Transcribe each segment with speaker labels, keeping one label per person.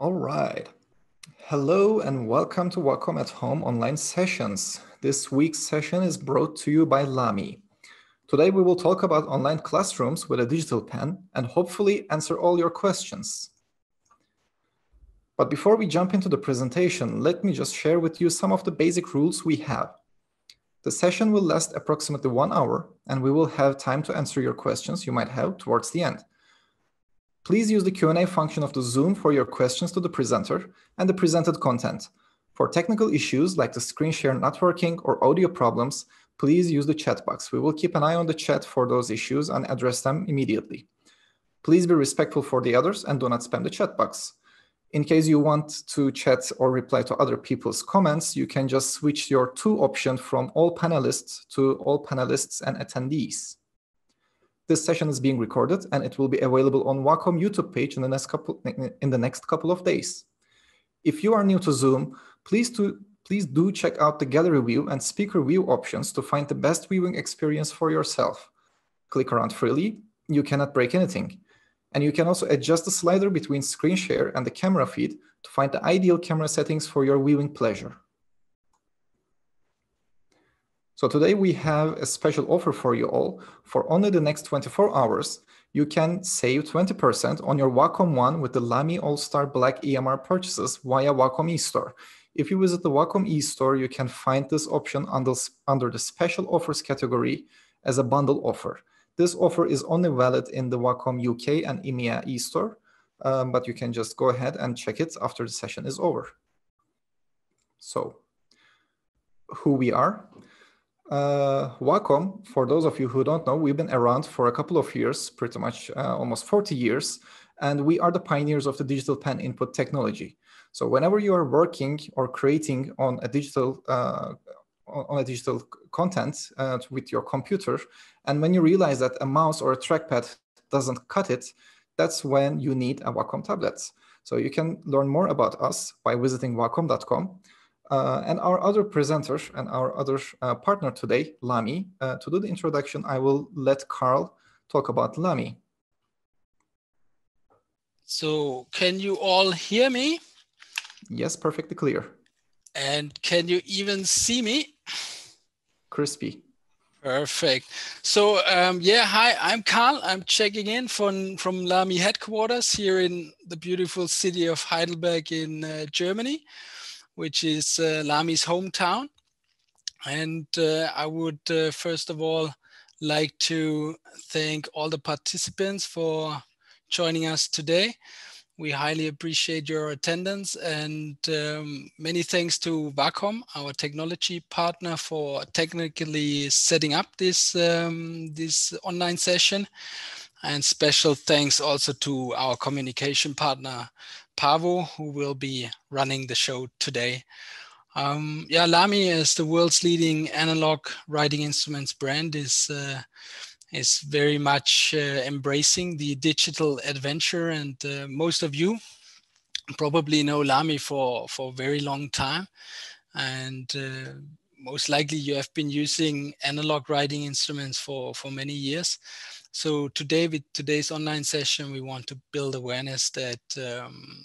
Speaker 1: All right. Hello and welcome to Wacom at Home online sessions. This week's session is brought to you by Lamy. Today we will talk about online classrooms with a digital pen and hopefully answer all your questions. But before we jump into the presentation, let me just share with you some of the basic rules we have. The session will last approximately one hour and we will have time to answer your questions you might have towards the end. Please use the Q&A function of the Zoom for your questions to the presenter and the presented content. For technical issues like the screen share not working or audio problems, please use the chat box. We will keep an eye on the chat for those issues and address them immediately. Please be respectful for the others and do not spam the chat box. In case you want to chat or reply to other people's comments, you can just switch your to option from all panelists to all panelists and attendees. This session is being recorded and it will be available on Wacom YouTube page in the next couple in the next couple of days. If you are new to Zoom, please do please do check out the gallery view and speaker view options to find the best viewing experience for yourself. Click around freely, you cannot break anything. And you can also adjust the slider between screen share and the camera feed to find the ideal camera settings for your viewing pleasure. So today we have a special offer for you all. For only the next 24 hours, you can save 20% on your Wacom One with the Lamy AL-star Black EMR purchases via Wacom eStore. If you visit the Wacom eStore, you can find this option under, under the special offers category as a bundle offer. This offer is only valid in the Wacom UK and EMEA eStore, um, but you can just go ahead and check it after the session is over. So, who we are. Uh, Wacom, for those of you who don't know, we've been around for a couple of years, pretty much uh, almost 40 years, and we are the pioneers of the digital pen input technology. So whenever you are working or creating on a digital uh, on a digital content uh, with your computer, and when you realize that a mouse or a trackpad doesn't cut it, that's when you need a Wacom tablet. So you can learn more about us by visiting wacom.com. Uh, and our other presenter and our other uh, partner today, Lamy. Uh, to do the introduction, I will let Carl talk about Lamy.
Speaker 2: So can you all hear me?
Speaker 1: Yes, perfectly clear.
Speaker 2: And can you even see me?
Speaker 1: Crispy.
Speaker 2: Perfect. So um, yeah, hi, I'm Carl. I'm checking in from from Lamy headquarters here in the beautiful city of Heidelberg in uh, Germany which is uh, Lamy's hometown. And uh, I would uh, first of all like to thank all the participants for joining us today. We highly appreciate your attendance and um, many thanks to Wacom, our technology partner, for technically setting up this, um, this online session. And special thanks also to our communication partner, Pavo, who will be running the show today. Um, yeah, Lamy is the world's leading analog writing instruments brand is uh, is very much uh, embracing the digital adventure, and uh, most of you probably know Lamy for for a very long time, and uh, most likely you have been using analog writing instruments for for many years. So today, with today's online session, we want to build awareness that um,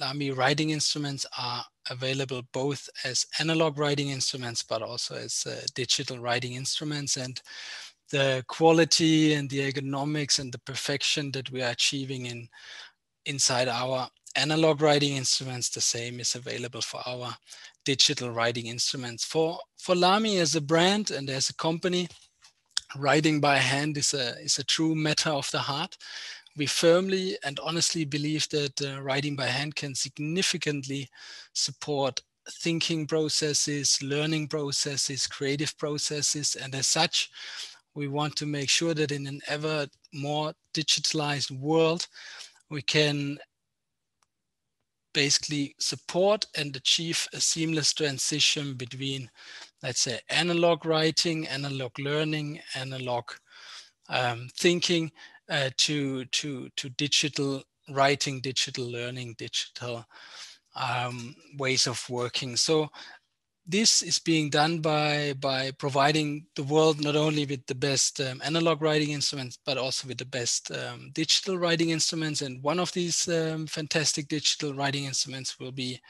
Speaker 2: Lamy writing instruments are available both as analog writing instruments, but also as uh, digital writing instruments. And the quality and the ergonomics and the perfection that we are achieving in inside our analog writing instruments, the same is available for our digital writing instruments. For, for Lamy as a brand and as a company, writing by hand is a is a true matter of the heart. We firmly and honestly believe that uh, writing by hand can significantly support thinking processes, learning processes, creative processes, and as such, we want to make sure that in an ever more digitalized world, we can basically support and achieve a seamless transition between let's say, analog writing, analog learning, analog um, thinking uh, to, to, to digital writing, digital learning, digital um, ways of working. So this is being done by by providing the world not only with the best um, analog writing instruments but also with the best um, digital writing instruments. And one of these um, fantastic digital writing instruments will be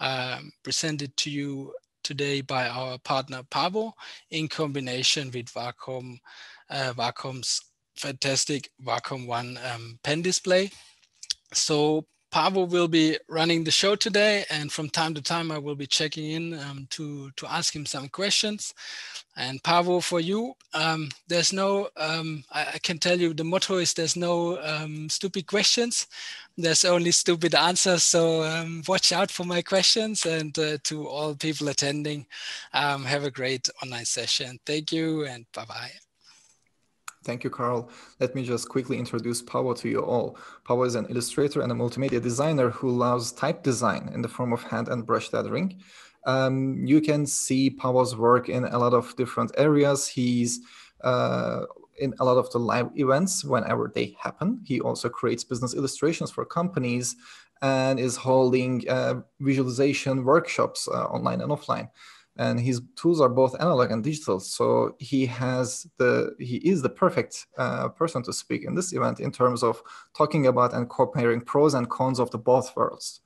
Speaker 2: um, presented to you today by our partner Pavo in combination with Wacom uh, fantastic Wacom One um, pen display. So Pavo will be running the show today, and from time to time I will be checking in um, to to ask him some questions. And Pavo, for you, um, there's no. Um, I, I, can tell you the motto is there's no um, stupid questions. There's only stupid answers. So um, watch out for my questions, and uh, to all people attending, um, have a great online session. Thank you, and bye bye.
Speaker 1: Thank you, Carl. Let me just quickly introduce Pavo to you all. Pavo is an illustrator and a multimedia designer who loves type design in the form of hand and brush lettering. Um, you can see Pavo's work in a lot of different areas. He's uh, in a lot of the live events whenever they happen. He also creates business illustrations for companies and is holding uh, visualization workshops uh, online and offline and his tools are both analog and digital. So he has the he is the perfect uh, person to speak in this event in terms of talking about and comparing pros and cons of the both worlds.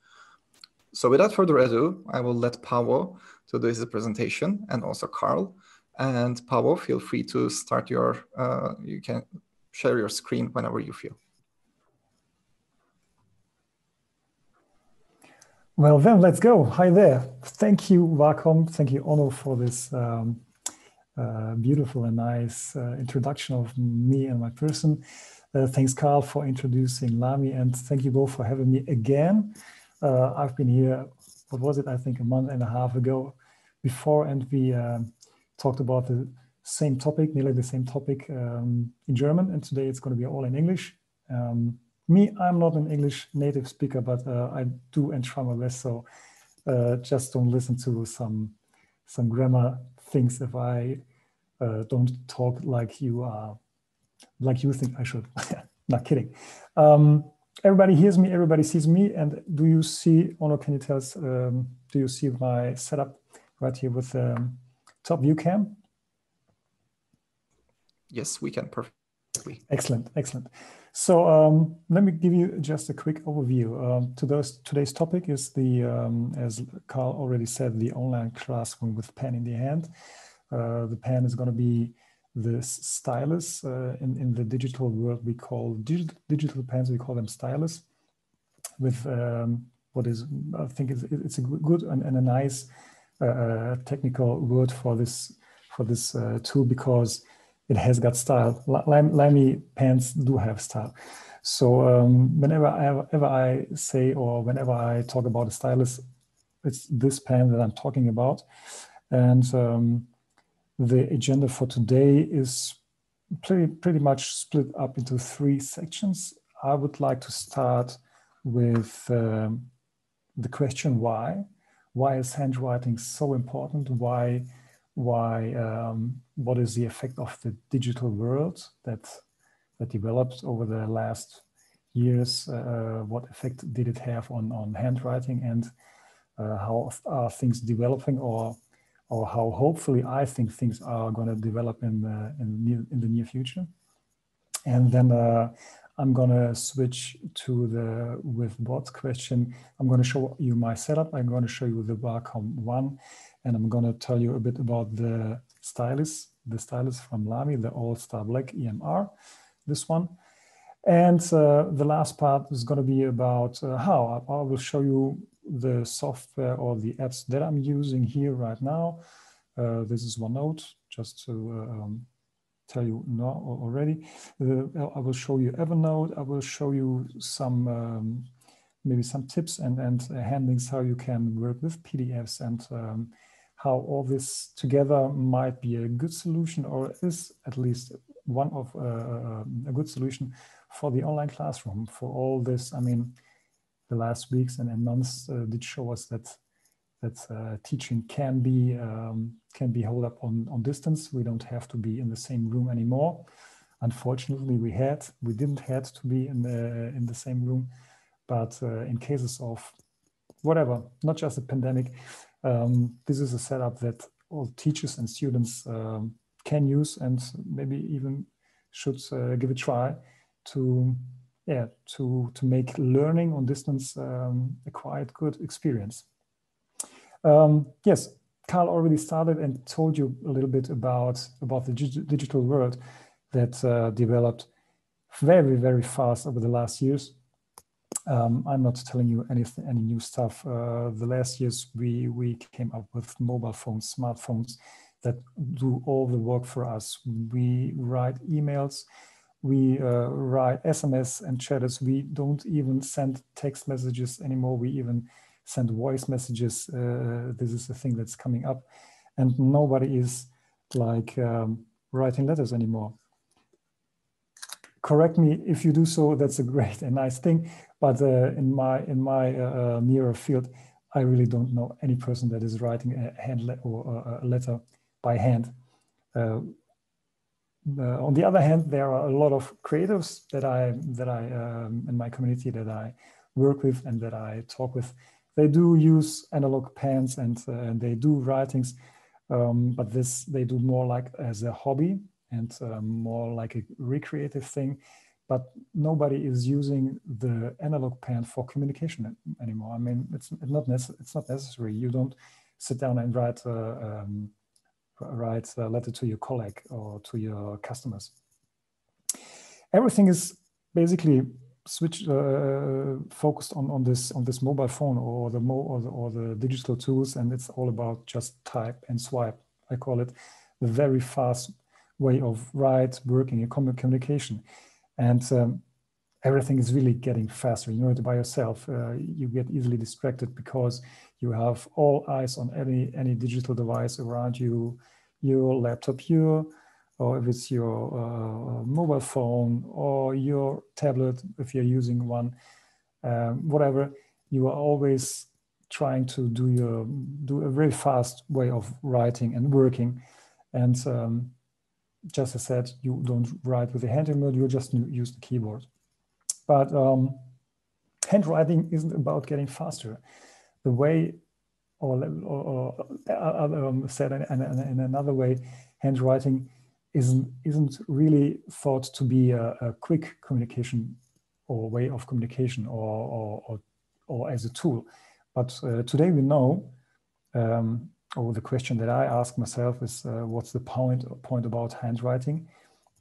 Speaker 1: So without further ado i will let Pavo to do his presentation and also carl and Pavo, feel free to start your uh, you can share your screen whenever you feel
Speaker 3: Well, then let's go. Hi there. Thank you, Wacom. Thank you, Ono, for this um, uh, beautiful and nice uh, introduction of me and my person. Uh, thanks, Carl, for introducing Lamy, and thank you both for having me again. Uh, I've been here, what was it, I think a month and a half ago before, and we um, talked about the same topic, nearly the same topic um, in German, and today it's going to be all in English. Um, me, I'm not an English native speaker, but uh, I do and try my best. So uh, just don't listen to some some grammar things if I uh, don't talk like you are, like you think I should. not kidding. Um, everybody hears me. Everybody sees me. And do you see? Ono, can you tell us? Um, do you see my setup right here with um, top view cam?
Speaker 1: Yes, we can perfectly.
Speaker 3: Excellent, excellent. So um, let me give you just a quick overview. Um, to those, today's topic is the, um, as Carl already said, the online classroom with pen in the hand. Uh, the pen is going to be the stylus. Uh, in, in the digital world, we call digital, digital pens, we call them stylus. With um, what is, I think it's, it's a good and, and a nice uh, uh technical word for this for this uh, tool because it has got style. Lamy pants do have style. So um, whenever I, ever I say or whenever I talk about a stylus, it's this pen that I'm talking about. And um, the agenda for today is pretty, pretty much split up into three sections. I would like to start with um, the question why. Why is handwriting so important? Why why um, what is the effect of the digital world that that developed over the last years uh, what effect did it have on on handwriting and uh, how are things developing or or how hopefully I think things are going to develop in the, in the near, in the near future and then uh, I'm going to switch to the with what question. I'm going to show you my setup. I'm going to show you the Wacom one and I'm going to tell you a bit about the stylus, the stylus from Lamy, the AL-star Black EMR, this one. And uh, the last part is going to be about uh, how I will show you the software or the apps that I'm using here right now. Uh, this is OneNote, just to um, tell you now already. Uh, I will show you Evernote. I will show you some um, maybe some tips and and handlings how you can work with PDFs and um, how all this together might be a good solution or is at least one of uh, uh, a good solution for the online classroom. For all this i mean the last weeks and, and months uh, did show us that that uh, teaching can be um, can be held up on on distance. We don't have to be in the same room anymore. Unfortunately we had we didn't had to be in the in the same room but uh, in cases of whatever not just a pandemic Um, this is a setup that all teachers and students um, can use and maybe even should uh, give a try to yeah to to make learning on distance um, a quite good experience. Um, yes carl already started and told you a little bit about about the digital world that uh, developed very very fast over the last years um, I'm not telling you anything, any new stuff. Uh, the last years we we came up with mobile phones, smartphones that do all the work for us. We write emails, we uh, write SMS and chatters. We don't even send text messages anymore. We even send voice messages. Uh, this is a thing that's coming up, and nobody is like um, writing letters anymore. Correct me if you do so. That's a great and nice thing. But uh, in my in my uh, uh, nearer field, I really don't know any person that is writing a hand le or a letter by hand. Uh, on the other hand, there are a lot of creatives that I that I um, in my community that I work with and that I talk with. They do use analog pens and, uh, and they do writings, um, but this they do more like as a hobby and um, more like a recreative thing but nobody is using the analog pen for communication anymore. I mean, it's not it's not necessary. You don't sit down and write a, um, write a letter to your colleague or to your customers. Everything is basically switch uh, focused on on this on this mobile phone or the mo or the, or the digital tools, and it's all about just type and swipe. I call it the very fast way of write, working, and communication and um, everything is really getting faster. You know it by yourself. Uh, you get easily distracted because you have all eyes on any any digital device around you, your laptop, your or if it's your uh, mobile phone or your tablet, if you're using one, um, whatever, you are always trying to do your do a very fast way of writing and working, and um, just as I said, you don't write with a hand you just use the keyboard. But um, handwriting isn't about getting faster. The way, or, or, or um, said in, in, in, another way, handwriting isn't, isn't really thought to be a, a quick communication or way of communication or, or, or, or as a tool. But uh, today we know um, or the question that I ask myself is, uh, what's the point, point about handwriting?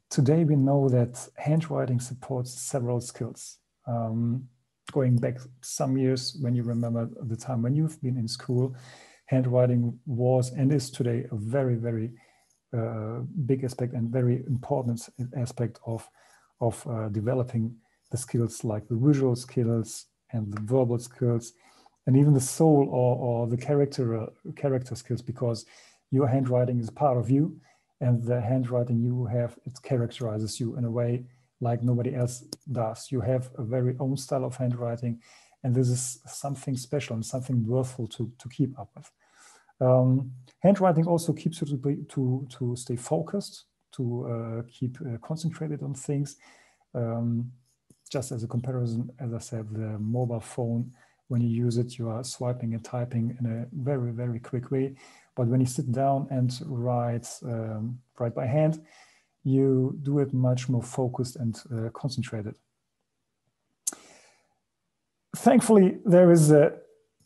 Speaker 3: Today we know that handwriting supports several skills. Um, going back some years, when you remember the time when you've been in school, handwriting was and is today a very, very uh, big aspect and very important aspect of, of uh, developing the skills like the visual skills and the verbal skills and even the soul or, or the character uh, character skills because your handwriting is part of you and the handwriting you have it characterizes you in a way like nobody else does. You have a very own style of handwriting and this is something special and something worthful to, to keep up with. Um, handwriting also keeps you to, be, to, to stay focused to uh, keep uh, concentrated on things. Um, just as a comparison as i said the mobile phone when you use it, you are swiping and typing in a very, very quick way. But when you sit down and write, um, write by hand, you do it much more focused and uh, concentrated. Thankfully, there is a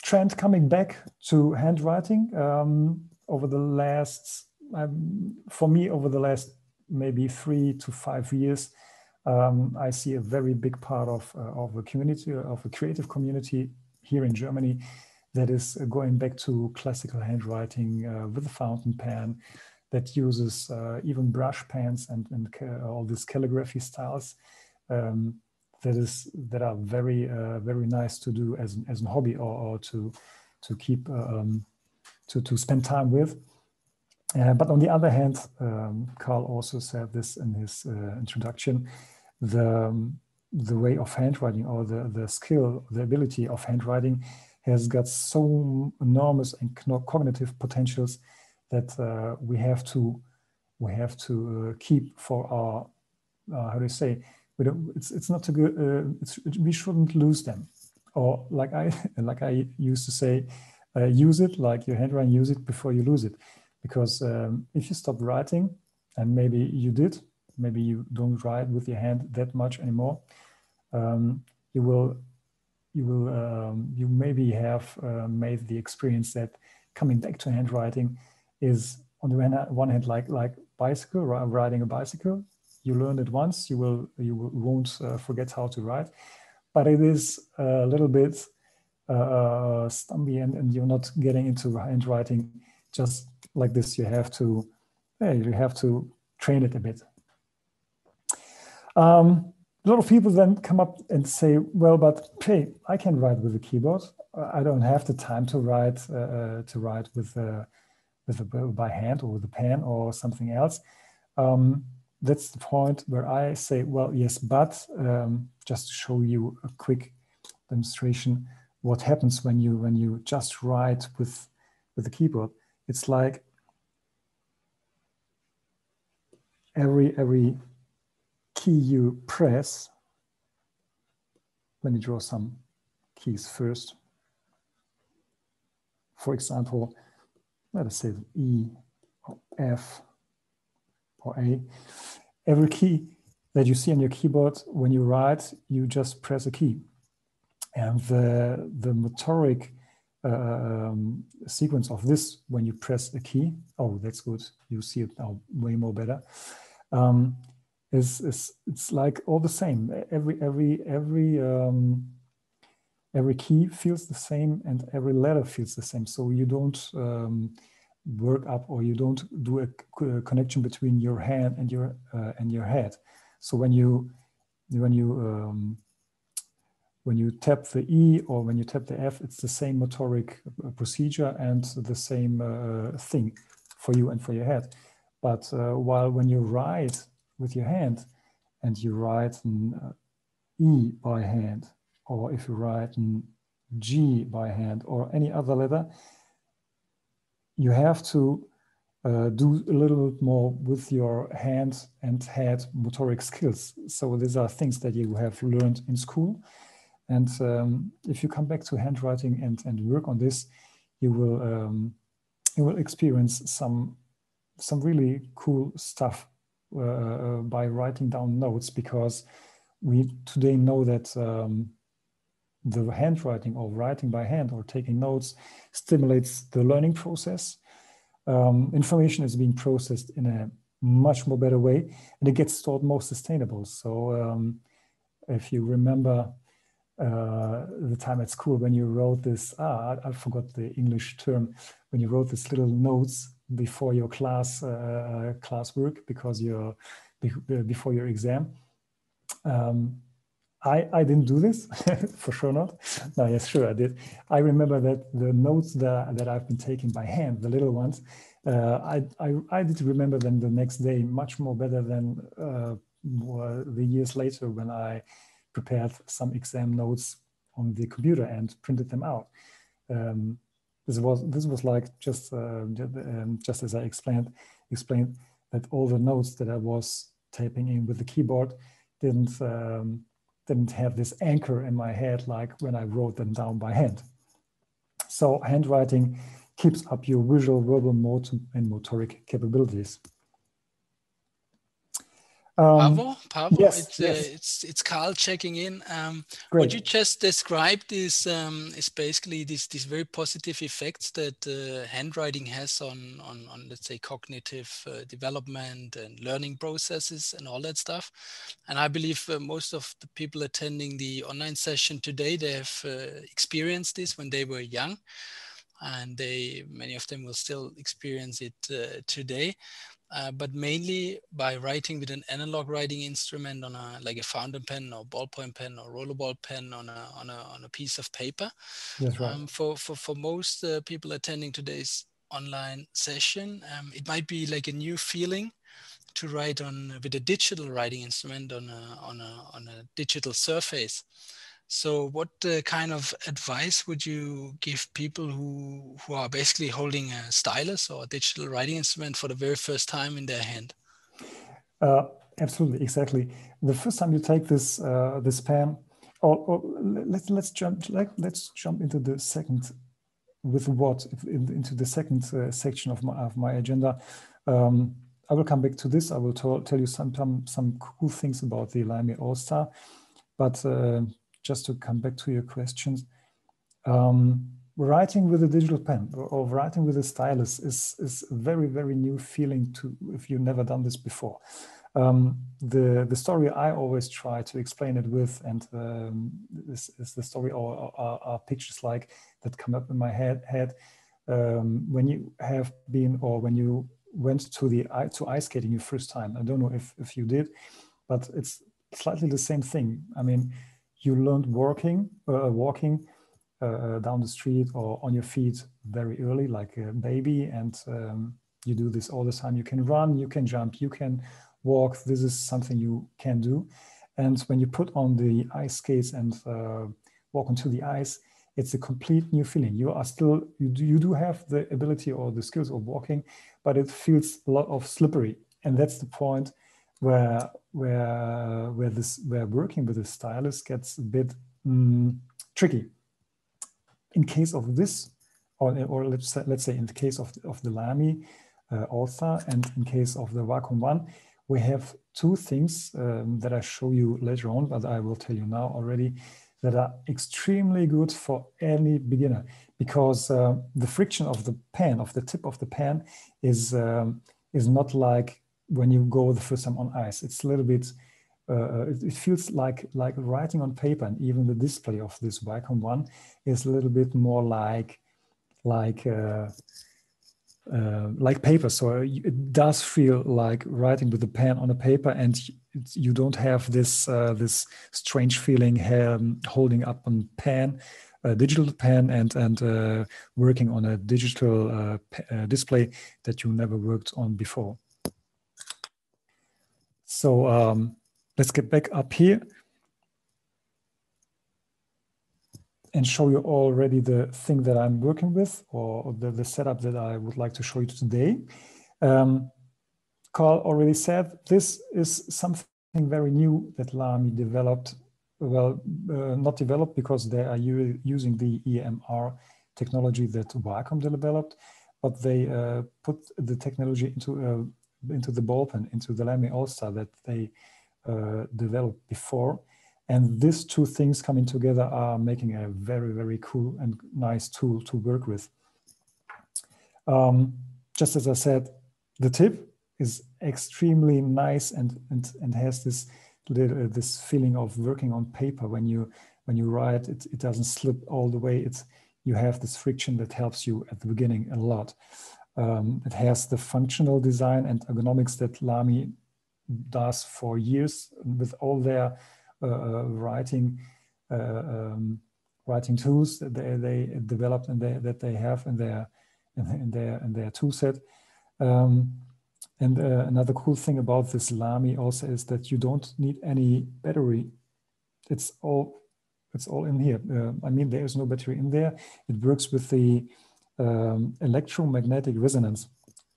Speaker 3: trend coming back to handwriting um, over the last, um, for me, over the last maybe three to five years. Um, I see a very big part of, uh, of a community, of a creative community here in Germany that is uh, going back to classical handwriting uh, with a fountain pen that uses uh, even brush pens and, and all these calligraphy styles um, that is that are very uh, very nice to do as, as a hobby or, or to to keep um, to, to spend time with. Uh, but on the other hand, um, Carl also said this in his uh, introduction, the um, the way of handwriting or the, the skill, the ability of handwriting has got so enormous and cognitive potentials that uh, we have to we have to uh, keep for our uh, how do you say we don't, it's it's not a good uh, we shouldn't lose them or like I like I used to say uh, use it like your handwriting, use it before you lose it. Because um, if you stop writing, and maybe you did, maybe you don't write with your hand that much anymore, um, you will, you will, um, you maybe have uh, made the experience that coming back to handwriting is on the one hand like like bicycle, riding a bicycle. You learn it once, you will you won't uh, forget how to write, but it is a little bit uh, uh, stumpy and, and you're not getting into handwriting just like this. You have to, yeah, you have to train it a bit. Um, a lot of people then come up and say, well, but hey, I can write with a keyboard. I don't have the time to write uh, uh to write with uh, with a, by hand or with a pen or something else. Um, that's the point where I say, well, yes, but um, just to show you a quick demonstration, what happens when you when you just write with with the keyboard? It's like every every key you press. Let me draw some keys first. For example, let us say E or F or A. Every key that you see on your keyboard, when you write, you just press a key. And the, the motoric um, sequence of this, when you press a key, oh, that's good. You see it now way more better. Um, is, is it's like all the same. Every every every um, every key feels the same and every letter feels the same. So you don't um, work up or you don't do a, connection between your hand and your uh, and your head. So when you when you um, when you tap the E or when you tap the F, it's the same motoric uh, procedure and the same uh, thing for you and for your head. But uh, while when you write with your hand and you write an uh, E by hand, or if you write an G by hand or any other letter, you have to uh, do a little bit more with your hand and head motoric skills. So these are things that you have learned in school. And um, if you come back to handwriting and, and work on this, you will um, you will experience some some really cool stuff uh, by writing down notes because we today know that um, the handwriting or writing by hand or taking notes stimulates the learning process. Um, information is being processed in a much more better way and it gets stored more sustainable. So um, if you remember uh, the time at school when you wrote this, ah, I, I, forgot the English term, when you wrote this little notes before your class uh, class work because you're before your exam. Um, I, I didn't do this for sure not. No, yes, sure I did. I remember that the notes that, that I've been taking by hand, the little ones, uh, I, I, I did remember them the next day much more better than uh, the years later when I prepared some exam notes on the computer and printed them out. Um, this was this was like just uh, um, just as I explained explained that all the notes that I was typing in with the keyboard didn't um, didn't have this anchor in my head like when I wrote them down by hand. So handwriting keeps up your visual, verbal, motor, and motoric capabilities.
Speaker 2: Um, Pavo, Pavo, yes, it's, uh, yes. Uh, it's it's Carl checking in. Um, what you just described is um, is basically these these very positive effects that uh, handwriting has on on on let's say cognitive uh, development and learning processes and all that stuff. And I believe uh, most of the people attending the online session today they have uh, experienced this when they were young, and they many of them will still experience it today uh, but mainly by writing with an analog writing instrument on a like a fountain pen or ballpoint pen or rollerball pen on a on a on a piece of paper.
Speaker 3: That's right.
Speaker 2: Um, for for for most uh, people attending today's online session, um, it might be like a new feeling to write on with a digital writing instrument on a on a on a digital surface. So, what uh, kind of advice would you give people who who are basically holding a stylus or a digital writing instrument for the very first time in their hand?
Speaker 3: Uh, absolutely, exactly. The first time you take this uh, this pen, or, or, let's let's jump like let's jump into the second with what in, into the second uh, section of my, of my agenda. Um, I will come back to this. I will tell you some, some, some cool things about the Lamy AL-star. But uh, just to come back to your questions, um, writing with a digital pen or, writing with a stylus is, is a very, very new feeling to if you've never done this before. Um, the, the story I always try to explain it with, and um, this is the story or, or, or, pictures like that come up in my head. head um, when you have been or when you went to the to ice skating your first time. I don't know if, if you did, but it's slightly the same thing. I mean, you learned walking, uh, walking uh, uh, down the street or on your feet very early, like a baby, and um, you do this all the time. You can run, you can jump, you can walk. This is something you can do. And when you put on the ice skates and uh, walk onto the ice, it's a complete new feeling. You are still, you do, you do have the ability or the skills of walking, but it feels a lot of slippery. And that's the point where where where this where working with a stylus gets a bit mm, tricky. In case of this, or, or let's say, let's say in the case of of the Lamy uh, and in case of the Wacom One, we have two things um, that I show you later on, but I will tell you now already that are extremely good for any beginner because uh, the friction of the pen, of the tip of the pen, is um, is not like when you go the first time on ice. It's a little bit. Uh, it, it, feels like like writing on paper, and even the display of this Wacom One is a little bit more like like. Uh, uh, like paper. So it does feel like writing with a pen on a paper, and you don't have this uh, this strange feeling um, holding up a pen, a digital pen, and and uh, working on a digital uh, uh, display that you never worked on before. So um, let's get back up here. and show you already the thing that I'm working with or the, the setup that I would like to show you today. Um, Carl already said this is something very new that Lamy developed. Well, uh, not developed because they are using the EMR technology that Wacom developed, but they uh, put the technology into uh, into the ballpen, into the Lamy AL-star that they uh, developed before. And these two things coming together are making a very, very cool and nice tool to work with. Um, just as I said, the tip is extremely nice and, and, and has this, little, uh, this feeling of working on paper. When you, when you write, it, it doesn't slip all the way. It's, you have this friction that helps you at the beginning a lot. Um, it has the functional design and ergonomics that Lamy does for years with all their uh, uh, writing uh, um, writing tools that they, they developed and they, that they have in their in their in their tool set. Um, and uh, another cool thing about this Lamy also is that you don't need any battery. It's all it's all in here. Uh, I mean, there is no battery in there. It works with the um, electromagnetic resonance,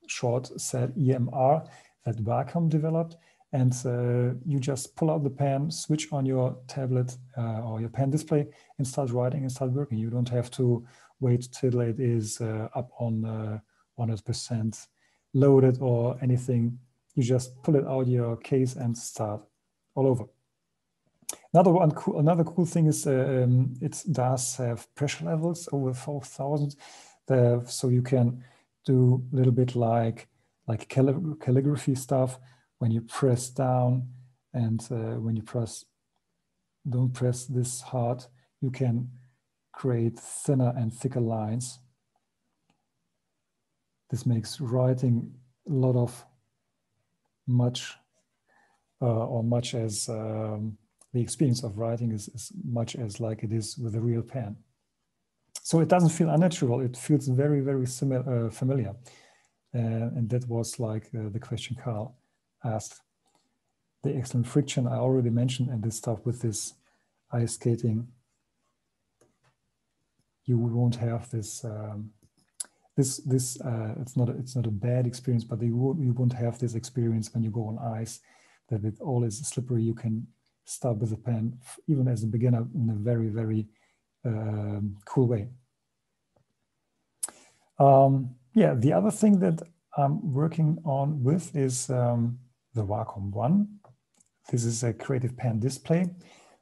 Speaker 3: short said EMR, that Wacom developed and uh, you just pull out the pen, switch on your tablet uh, or your pen display and start writing and start working. You don't have to wait till it is uh, up on 100% uh, loaded or anything. You just pull it out your case and start all over. Another one, cool, another cool thing is uh, um, it does have pressure levels over 4,000, so you can do a little bit like like calligraphy stuff when you press down and uh, when you press, don't press this hard, you can create thinner and thicker lines. This makes writing a lot of much uh, or much as um, the experience of writing is as much as like it is with a real pen. So it doesn't feel unnatural. It feels very, very similar, uh, familiar. Uh, and that was like uh, the question Carl asked. The excellent friction I already mentioned and this stuff with this ice skating, you won't have this, um, this, this uh, it's, not a, it's not a bad experience, but you won't, you won't have this experience when you go on ice that it all is slippery. You can start with a pen, even as a beginner, in a very, very um, cool way. Um, yeah, the other thing that I'm working on with is um, the Wacom One. This is a creative pen display.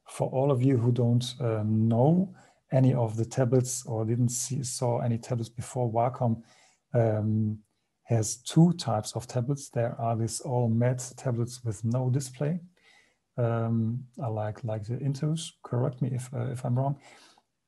Speaker 3: For all of you who don't uh, know any of the tablets or didn't see saw any tablets before, Wacom um, has two types of tablets. There are these all matte tablets with no display. Um, I like like the Intuos. Correct me if uh, if I'm wrong.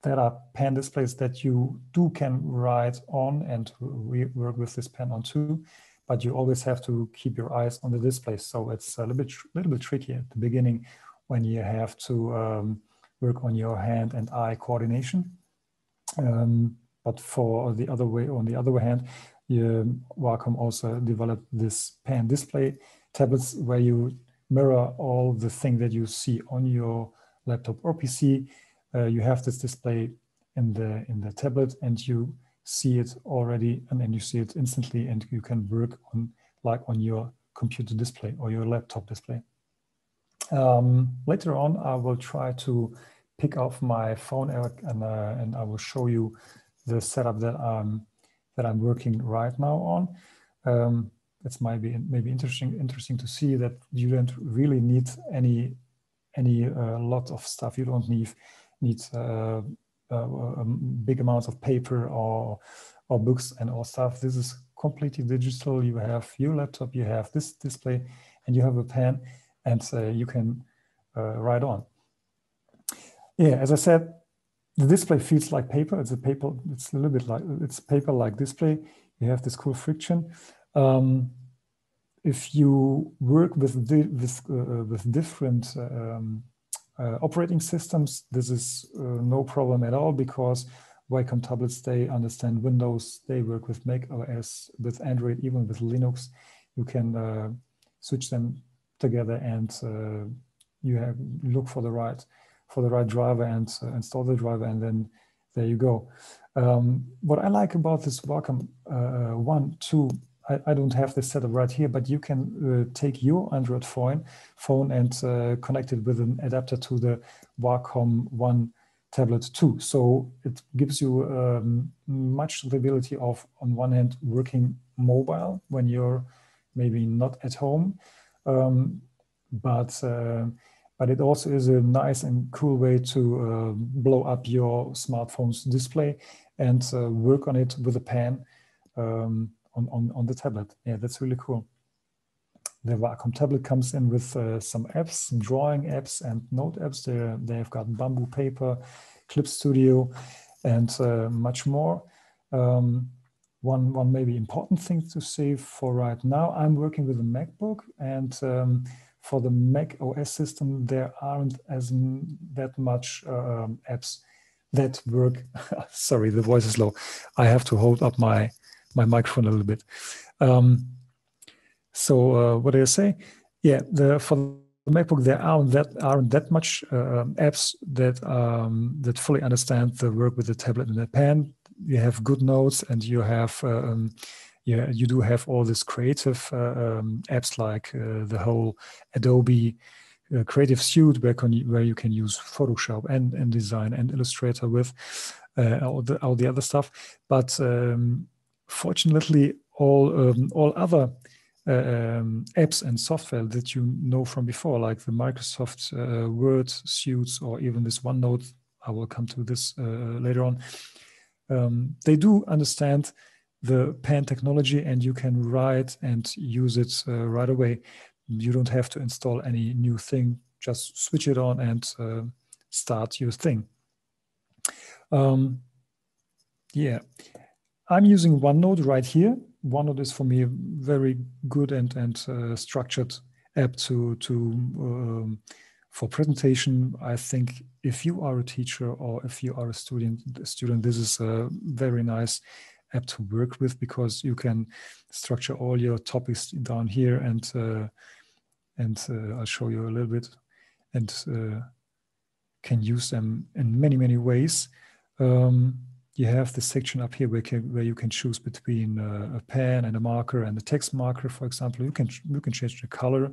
Speaker 3: There are pen displays that you do can write on and we work with this pen on too, but you always have to keep your eyes on the display. So it's a little bit little bit tricky at the beginning when you have to um, work on your hand and eye coordination. Um, but for the other way, on the other hand, you, Wacom also developed this pen display tablets where you mirror all the thing that you see on your laptop or PC. Uh, you have this display in the in the tablet and you see it already and then you see it instantly and you can work on like on your computer display or your laptop display. Um, later on, I will try to pick off my phone and, uh, and I will show you the setup that I'm that I'm working right now on. Um, it's maybe maybe interesting interesting to see that you don't really need any any uh, lot of stuff. You don't need need uh, uh, big amounts of paper or or books and all stuff. This is completely digital. You have your laptop, you have this display, and you have a pen, and uh, you can write on. Yeah, as I said, the display feels like paper. It's a paper. It's a little bit like it's paper-like display. You have this cool friction. Um, if you work with with uh, with different um, uh, operating systems, this is uh, no problem at all because Wacom tablets they understand Windows. They work with Mac OS, with Android, even with Linux. You can uh, switch them together and uh, you have look for the right for the right driver and uh, install the driver, and then there you go. Um, what I like about this Wacom uh, One, Two, I, I, don't have this setup right here, but you can uh, take your Android phone, phone and uh, connect it with an adapter to the Wacom One tablet too. So it gives you um, much the ability of, on one hand, working mobile when you're maybe not at home, um, but uh, but it also is a nice and cool way to uh, blow up your smartphone's display and uh, work on it with a pen um, on, on, on the tablet. Yeah, that's really cool. The Wacom tablet comes in with uh, some apps, some drawing apps and note apps. They're, they've got Bamboo Paper, Clip Studio, and uh, much more. Um, one, one maybe important thing to say for right now, I'm working with a MacBook and um, for the Mac OS system, there aren't as that much um, apps that work. Sorry, the voice is low. I have to hold up my my microphone a little bit. Um, so uh, what did I say? Yeah, the for the MacBook there aren't that aren't that much uh, apps that um, that fully understand the work with the tablet and the pen. You have GoodNotes, and you have um, yeah, you do have all these creative uh, um, apps like uh, the whole Adobe uh, Creative Suite, where, can you, where you can use Photoshop and, and Design and Illustrator with all, the, all the other stuff. But um, fortunately, all um, all other uh, um, apps and software that you know from before, like the Microsoft uh, Word suits or even this OneNote. I will come to this uh, later on. Um, they do understand the pen technology and you can write and use it uh, right away. You don't have to install any new thing, just switch it on and uh, start your thing. Um, yeah, I'm using OneNote right here. OneNote is for me a very good and, and uh, structured app to, to um, for presentation. I think if you are a teacher or if you are a student, a student, this is a very nice app to work with because you can structure all your topics down here and uh, and uh, I'll show you a little bit and uh, can use them in many many ways. Um, you have this section up here where, can, where you can choose between uh, a pen and a marker and a text marker, for example. You can you can change the color.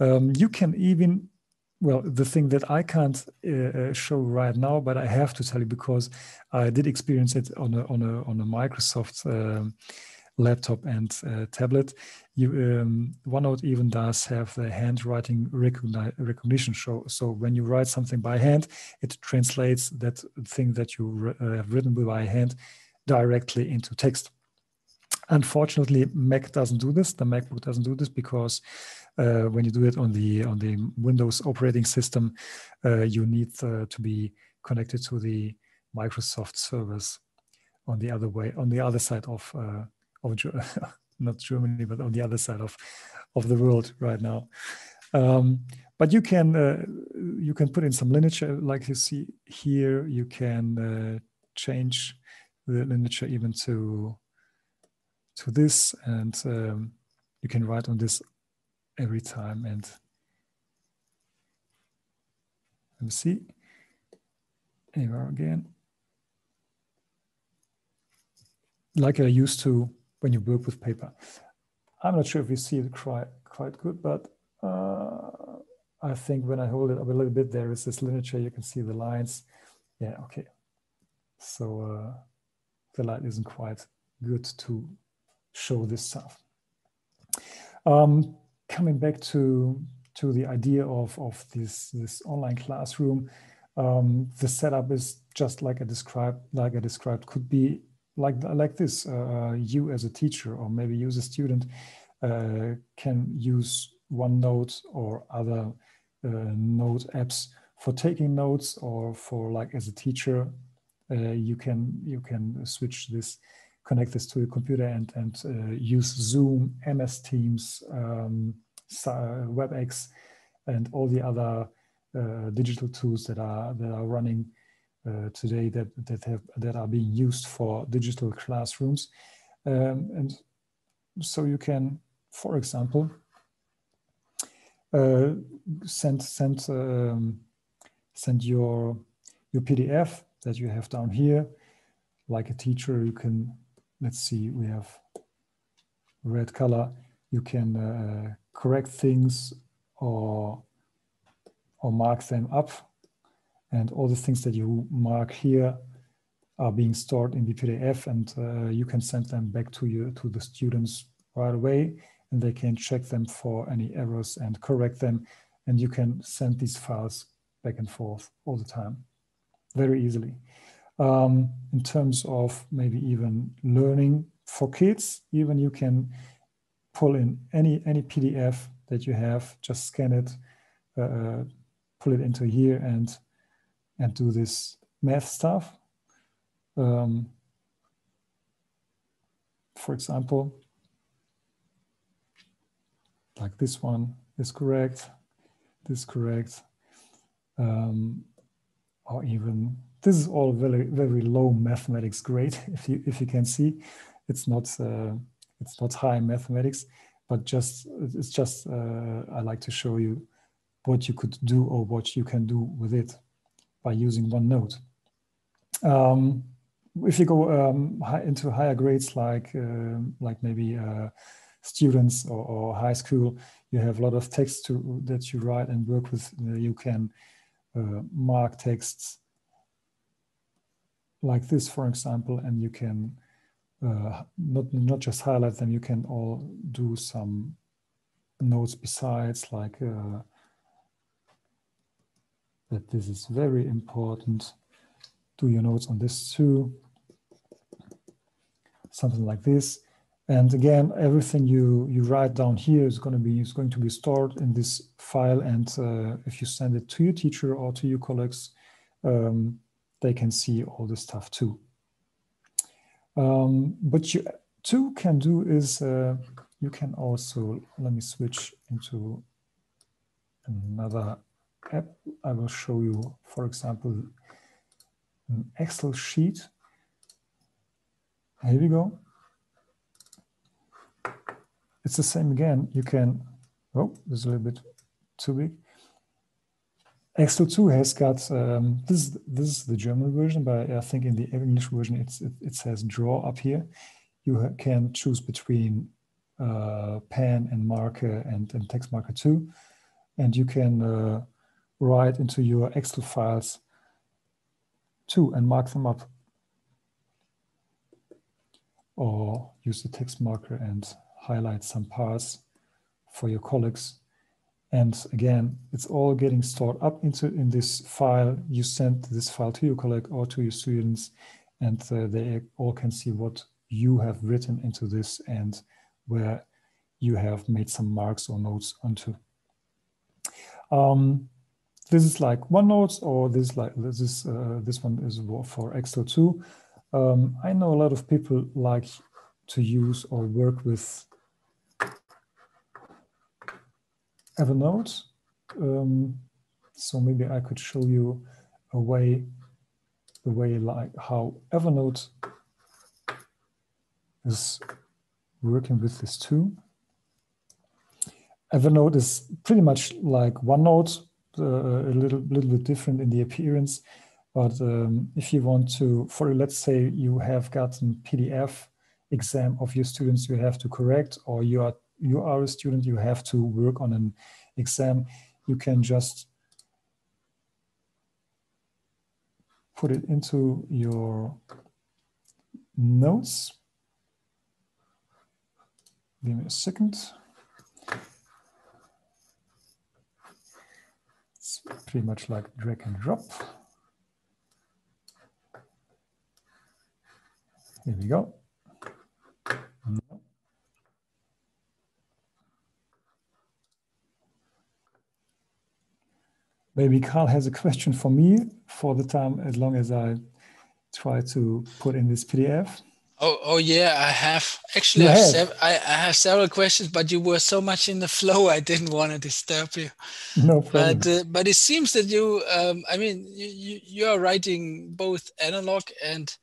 Speaker 3: Um, you can even well, the thing that I can't uh, uh, show right now, but I have to tell you because I did experience it on a on a on a Microsoft um, laptop and uh, tablet. You um, OneNote even does have the handwriting recognition show. So when you write something by hand, it translates that thing that you uh, have written by hand directly into text. Unfortunately, Mac doesn't do this. The MacBook doesn't do this because uh, when you do it on the on the Windows operating system, uh, you need uh, to be connected to the Microsoft servers on the other way on the other side of uh, of not Germany, but on the other side of of the world right now. Um, but you can uh, you can put in some lineage like you see here. You can uh, change the lineage even to to this and um, you can write on this every time and let me see here again like I used to when you work with paper I'm not sure if you see it quite quite good but uh, I think when I hold it up a little bit there is this lineage you can see the lines yeah okay so uh, the light isn't quite good to show this stuff. Um, coming back to to the idea of of this this online classroom, um, the setup is just like I described. Like I described, could be like like this. Uh, you as a teacher, or maybe you as a student, uh, can use OneNote or other uh, note apps for taking notes, or for like as a teacher, uh, you can you can switch this connect this to your computer and, and uh, use Zoom, MS Teams, um, WebEx, and all the other digital tools that are that are running today that that have that are being used for digital classrooms, um, and so you can, for example, uh, send send um, send your your PDF that you have down here. Like a teacher, you can let's see, we have red color. You can uh, correct things or, or mark them up. And all the things that you mark here are being stored in the PDF and uh, you can send them back to you to the students right away and they can check them for any errors and correct them and you can send these files back and forth all the time very easily um, in terms of maybe even learning for kids. Even you can pull in any any PDF that you have, just scan it, uh, uh, pull it into here, and and do this math stuff. Um, for example, like this one is correct, this correct, um, or even this is all very very low mathematics grade if you if you can see it's not uh, it's not high mathematics but just it's just uh, i like to show you what you could do or what you can do with it by using OneNote. Um, if you go um, high, into higher grades like uh, like maybe uh, students or, or, high school you have a lot of text that you write and work with. You can uh, mark texts like this, for example, and you can uh, not, not just highlight them, you can all do some notes besides, like uh, that this is very important. Do your notes on this too. Something like this. And again, everything you, you write down here is going to be is going to be stored in this file. And uh, if you send it to your teacher or to your colleagues, um, they can see all this stuff too. Um, what you too can do is uh, you can also, let me switch into another app. I will show you, for example, an Excel sheet. Here we go. It's the same again. You can, oh, this is a little bit too big. Excel 2 has got um, this. This is the German version, but I think in the English version it's, it, it says draw up here. You can choose between uh, pen and marker and, and text marker 2. and you can uh, write into your Excel files too and mark them up. Or use the text marker and highlight some parts for your colleagues. And again, it's all getting stored up into in this file. You send this file to your colleague or to your students, and uh, they all can see what you have written into this and where you have made some marks or notes onto. Um, this is like OneNote, or this like this is uh, this one is for Excel too. Um, I know a lot of people like to use or work with Evernote. Um, so maybe I could show you a way, the way like how Evernote is working with this too. Evernote is pretty much like OneNote, uh, a little little bit different in the appearance. But um, if you want to, for let's say you have gotten PDF exam of your students you have to correct, or you are you are a student, you have to work on an exam, you can just put it into your notes. Give me a second. It's pretty much like drag and drop. Here we go. Maybe Carl has a question for me for the time as long as I try to put in this PDF.
Speaker 2: Oh, oh yeah, I have actually I have, I, I, have several questions, but you were so much in the flow, I didn't want to disturb you.
Speaker 3: No problem.
Speaker 2: But uh, but it seems that you, um, I mean, you you are writing both analog and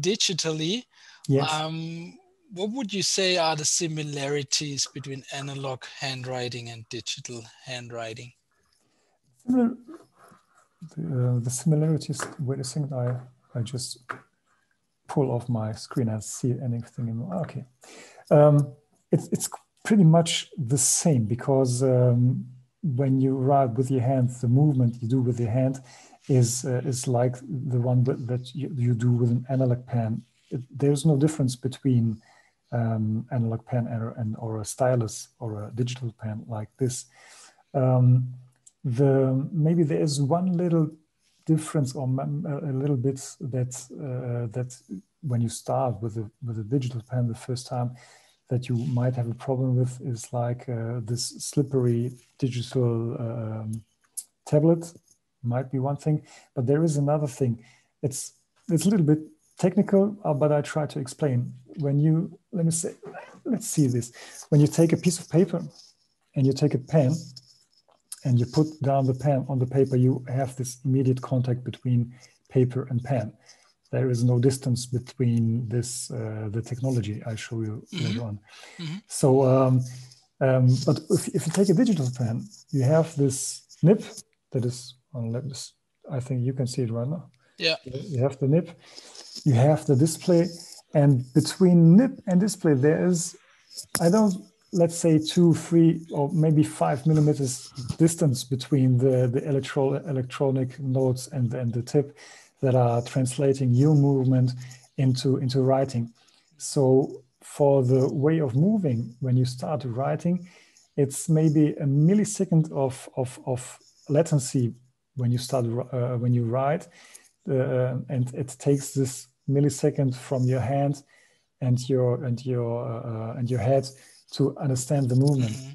Speaker 2: digitally.
Speaker 3: Yes.
Speaker 2: Um, what would you say are the similarities between analog handwriting and digital handwriting?
Speaker 3: the, uh, the similarities. Wait a second, I I just pull off my screen and see anything. In, okay, um, it's it's pretty much the same because um, when you write with your hand, the movement you do with your hand is uh, is like the one that, that you, you do with an analog pen. It, there's no difference between um, analog pen and, and, or a stylus or a digital pen like this. Um, the maybe there is one little difference or a little bit that uh, that when you start with a with a digital pen the first time that you might have a problem with is like uh, this slippery digital um, tablet might be one thing but there is another thing. It's it's a little bit technical uh, but i try to explain. When you let me say let's see this. When you take a piece of paper and you take a pen and you put down the pen on the paper, you have this immediate contact between paper and pen. There is no distance between this, uh, the technology I show you mm -hmm. later on. Mm -hmm. So, um, um, but if, if, you take a digital pen, you have this nib that is on, let us, I think you can see it right now.
Speaker 2: Yeah.
Speaker 3: You have the nib, you have the display, and between nib and display, there is, I don't let's say two, three, or maybe five millimeters distance between the, the electro, electronic nodes and, and the tip that are translating your movement into, into writing. So for the way of moving, when you start writing, it's maybe a millisecond of, of, of latency when you start, uh, when you write, uh, and it takes this millisecond from your hand and your, and your, uh, and your head to understand the movement. Mm-hmm.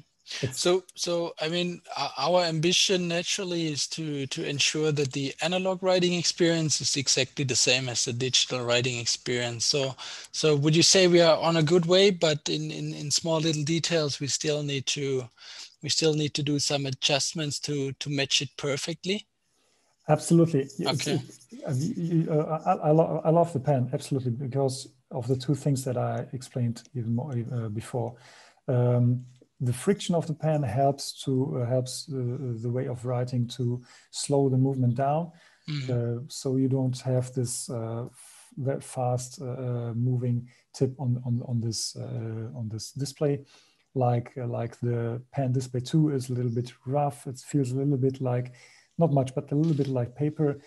Speaker 2: So, so I mean, our ambition naturally is to to ensure that the analog writing experience is exactly the same as the digital writing experience. So, so would you say we are on a good way, but in in, in small little details, we still need to we still need to do some adjustments to to match it perfectly.
Speaker 3: Absolutely.
Speaker 2: Okay.
Speaker 3: Uh, I, I, lo- I love the pen absolutely because of the two things that I explained even more uh, before. Um, the friction of the pen helps to uh, helps uh, the way of writing to slow the movement down, mm-hmm. so you don't have this very fast moving tip on on on this on this display like uh, like the pen display 2 is a little bit rough it feels a little bit like not much, but a little bit like paper.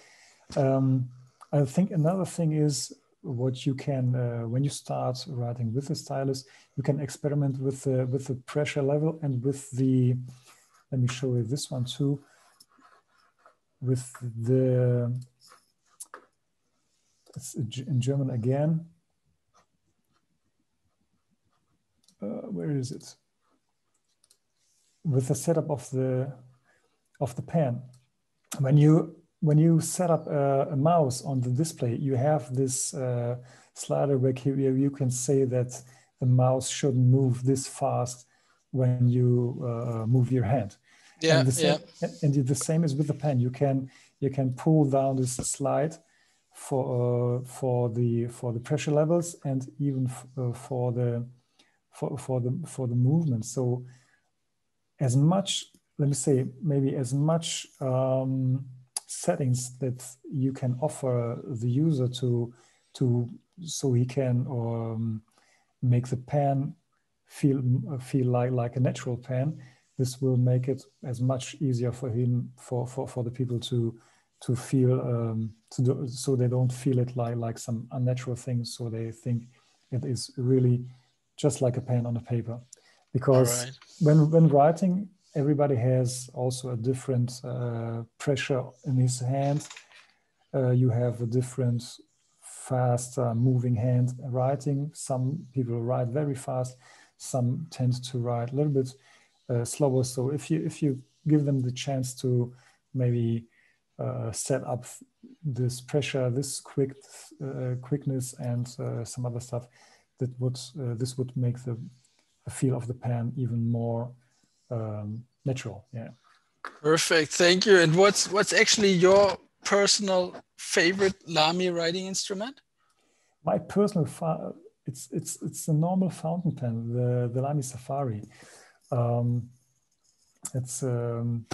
Speaker 3: Um, I think another thing is what you can, uh, when you start writing with the stylus, you can experiment with the, with the pressure level and with the, let me show you this one too, with the, it's in German again. Uh, where is it? With the setup of the of the pen. When you when you set up a, a mouse on the display, you have this uh, slider where you can say that the mouse shouldn't move this fast when you uh, move your hand.
Speaker 2: Yeah,
Speaker 3: and the
Speaker 2: same,
Speaker 3: yeah. And the same is with the pen. You can you can pull down this slide for uh, for the for the pressure levels and even uh, for the for, for the for the movement. So as much, let me say, maybe as much um, settings that you can offer the user to to so he can um, make the pen feel feel like like a natural pen. This will make it as much easier for him for for, for the people to to feel um, to do, so they don't feel it like like some unnatural thing. So they think it is really just like a pen on a paper because right. when when writing everybody has also a different uh, pressure in his hand. Uh, you have a different fast uh, moving hand writing. Some people write very fast some tend to write a little bit uh, slower. So if you if you give them the chance to maybe uh, set up this pressure this quick quickness and some other stuff that would this would make the, the, feel of the pen even more um, natural. Yeah.
Speaker 2: Perfect. Thank you. And what's what's actually your personal favorite Lamy writing instrument?
Speaker 3: My personal it's it's it's the normal fountain pen, the the Lamy Safari. Um, it's um,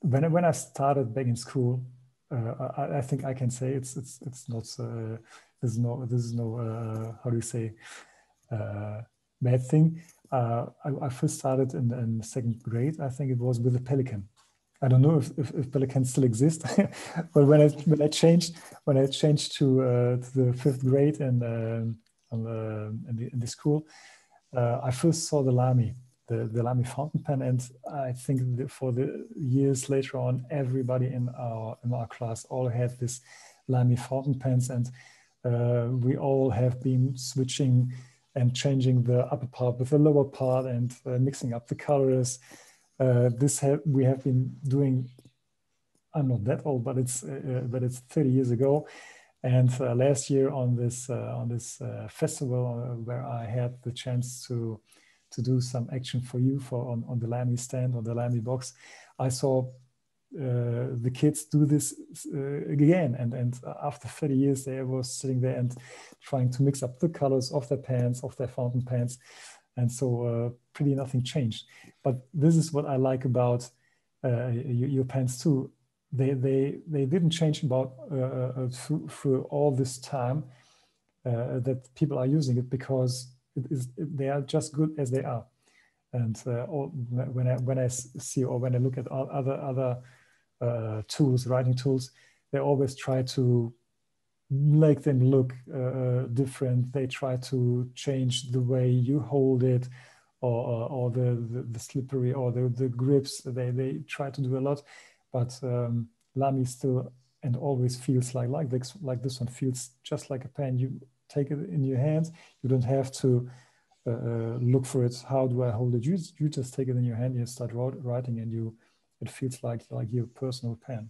Speaker 3: when I, when I started back in school, uh, I, I, think I can say it's it's it's not uh, this is no this is no uh, how do you say uh, bad thing. Uh, I, I, first started in, in second grade. I think it was with a Pelikan. I don't know if, if, if Pelikans still exist, but when I when I changed when I changed to, uh, to the fifth grade and um, in, the, in the school, uh, I first saw the Lamy, the, the Lamy fountain pen, and I think for the years later on, everybody in our in our class all had this Lamy fountain pens, and uh, we all have been switching and changing the upper part with the lower part and uh, mixing up the colors. Uh, this have, we have been doing. I'm not that old, but it's uh, but it's 30 years ago. And uh, last year on this uh, on this festival where I had the chance to to do some action for you for on, on the Lamy stand or the Lamy box, I saw uh, the kids do this uh, again. And, and after 30 years, they were sitting there and trying to mix up the colors of their pants, of their fountain pens. And so uh, pretty nothing changed. But this is what I like about uh, your, your, pants too. They, they, they didn't change about uh, uh, through, through, all this time that people are using it because it is, they are just good as they are. And all, when I when I see or when I look at other other uh, tools, writing tools, they always try to make them look uh, uh, different. They try to change the way you hold it or, or the, the, the, slippery or the, the grips. They, they try to do a lot, but um, Lamy still and always feels like, like this, like this one feels just like a pen. You take it in your hands. You don't have to uh, uh look for it. How do I hold it? You, you just take it in your hand, you start writing and you it feels like like your personal pen.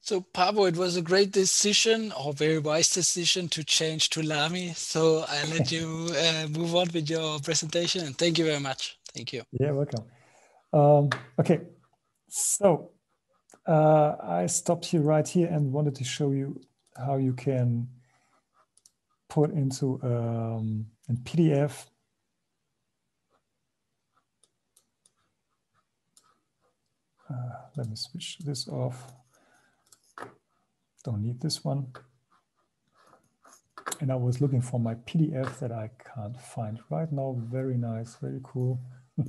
Speaker 2: So Pablo, it was a great decision or very wise decision to change to Lamy. So I let you uh, move on with your presentation and thank you very much. Thank you.
Speaker 3: Yeah, welcome. Um, okay, so uh, I stopped here right here and wanted to show you how you can put into um, a PDF Uh, let me switch this off. Don't need this one. And I was looking for my PDF that I can't find right now. Very nice, very cool.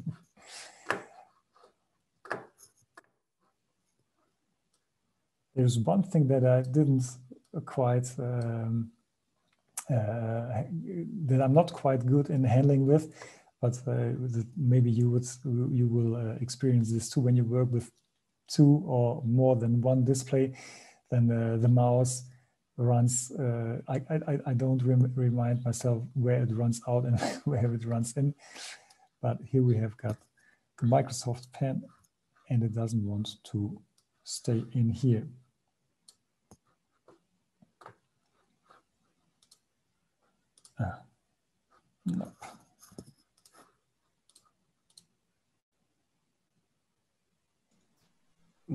Speaker 3: there's one thing that I didn't quite um, uh, that I'm not quite good in handling with, but uh, maybe you would you will uh, experience this too when you work with two or more than one display. Then the mouse runs. I, I I don't rem remind myself where it runs out and where it runs in, but here we have got the Microsoft pen, and it doesn't want to stay in here. Ah, nope.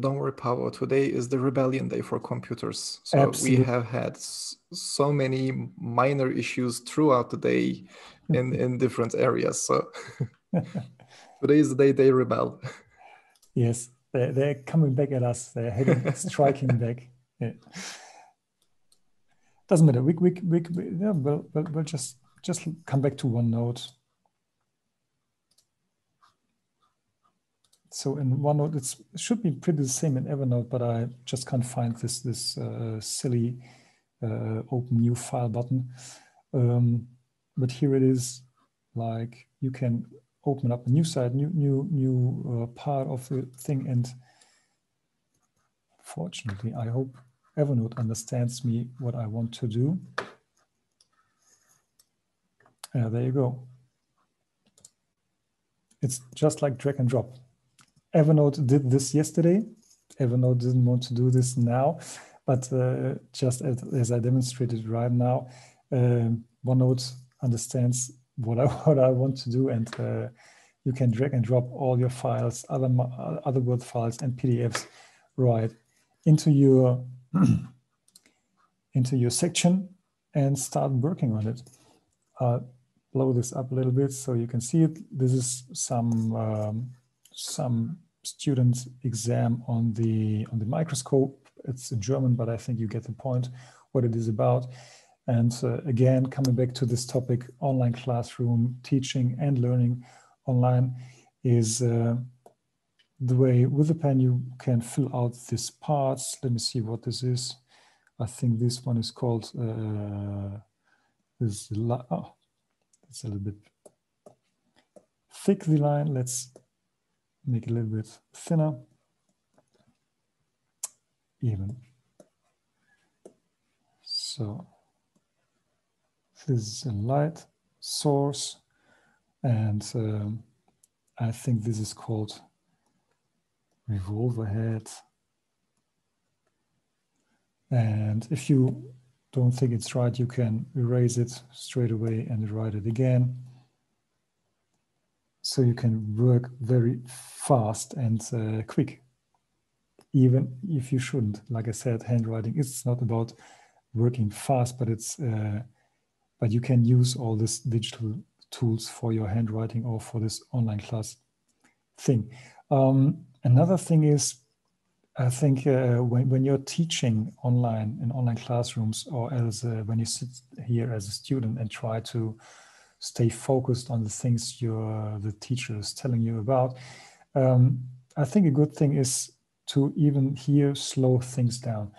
Speaker 1: Don't worry, Pavel. Today is the rebellion day for computers. So Absolutely. we have had so many minor issues throughout the day in, in different areas. So today is the day they rebel.
Speaker 3: Yes, they're, they're coming back at us. They're heading, striking back. Yeah doesn't matter. We, we, we, we yeah, we'll, we'll, we'll just, just come back to OneNote. So in OneNote, it should be pretty the same in Evernote, but I just can't find this, this uh, silly uh, open new file button. Um, but here it is, like you can open up a new site, new new new uh, part of the thing, and fortunately, I hope Evernote understands me what I want to do. There you go. It's just like drag and drop. Evernote did this yesterday. Evernote didn't want to do this now, but uh, just as, as, I demonstrated right now, uh, OneNote understands what I, what I want to do and uh, you can drag and drop all your files, other, other Word files and PDFs right into your into your section and start working on it. Blow this up a little bit so you can see it. This is some um, some student exam on the on the microscope. It's in German, but I think you get the point what it is about. And uh, again, coming back to this topic, online classroom teaching and learning online is uh, the way with the pen you can fill out these parts. Let me see what this is. I think this one is called uh, this. Oh, it's a little bit thick the line. Let's make it a little bit thinner. Even. So this is a light source, and um, I think this is called revolver head. And if you don't think it's right, you can erase it straight away and write it again. So you can work very fast and uh, quick, even if you shouldn't. Like I said, handwriting is not about working fast, but it's uh, but you can use all these digital tools for your handwriting or for this online class thing. Um, Another thing is, I think uh, when, when you're teaching online in online classrooms or as a, when you sit here as a student and try to stay focused on the things your the teacher is telling you about, um, I think a good thing is to even here slow things down.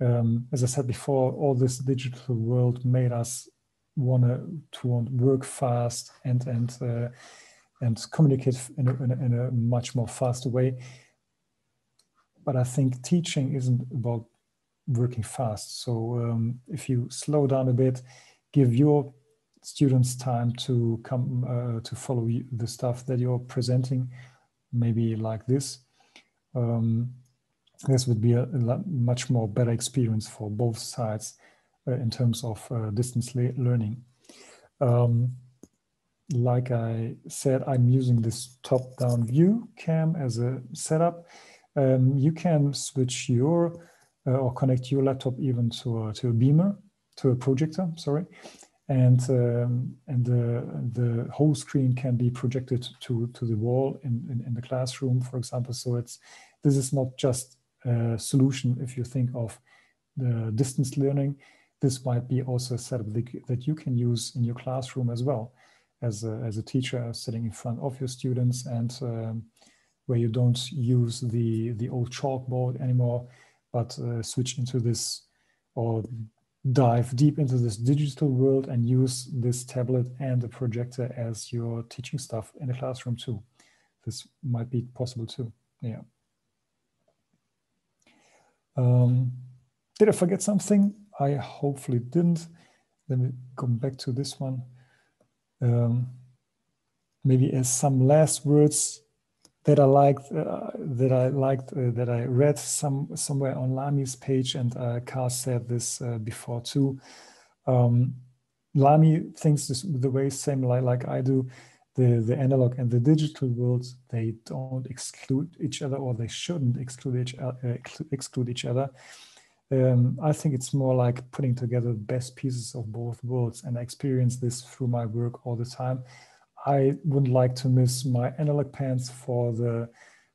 Speaker 3: Um, as I said before, all this digital world made us want to work fast and and uh, and communicate in a, in a, in a much more faster way. But I think teaching isn't about working fast. So um, if you slow down a bit, give your students time to come uh, to follow the stuff that you're presenting, maybe like this. Um, this would be a, a, much more better experience for both sides uh, in terms of uh, distance learning. Um, like I said, I'm using this top-down view cam as a setup. Um, you can switch your uh, or connect your laptop even to a, to a beamer, to a projector, sorry. And, um, and the, the whole screen can be projected to, to the wall in, in, in the classroom, for example. So it's, this is not just a solution if you think of the distance learning. This might be also a setup that you can use in your classroom as well as a, as a teacher sitting in front of your students and um, where you don't use the, the old chalkboard anymore, but uh, switch into this or dive deep into this digital world and use this tablet and the projector as your teaching stuff in the classroom too. This might be possible too. Yeah. Um, did I forget something? I hopefully didn't. Let me come back to this one. Um, maybe as some last words that I liked, uh, that I liked, uh, that I read some somewhere on Lamy's page, and uh, Carl said this uh, before too. Um, Lami thinks this the way same like, like I do. The the analog and the digital worlds they don't exclude each other, or they shouldn't exclude each uh, exclude each other. Um, I think it's more like putting together the best pieces of both worlds, and I experience this through my work all the time. I wouldn't like to miss my analog pens for the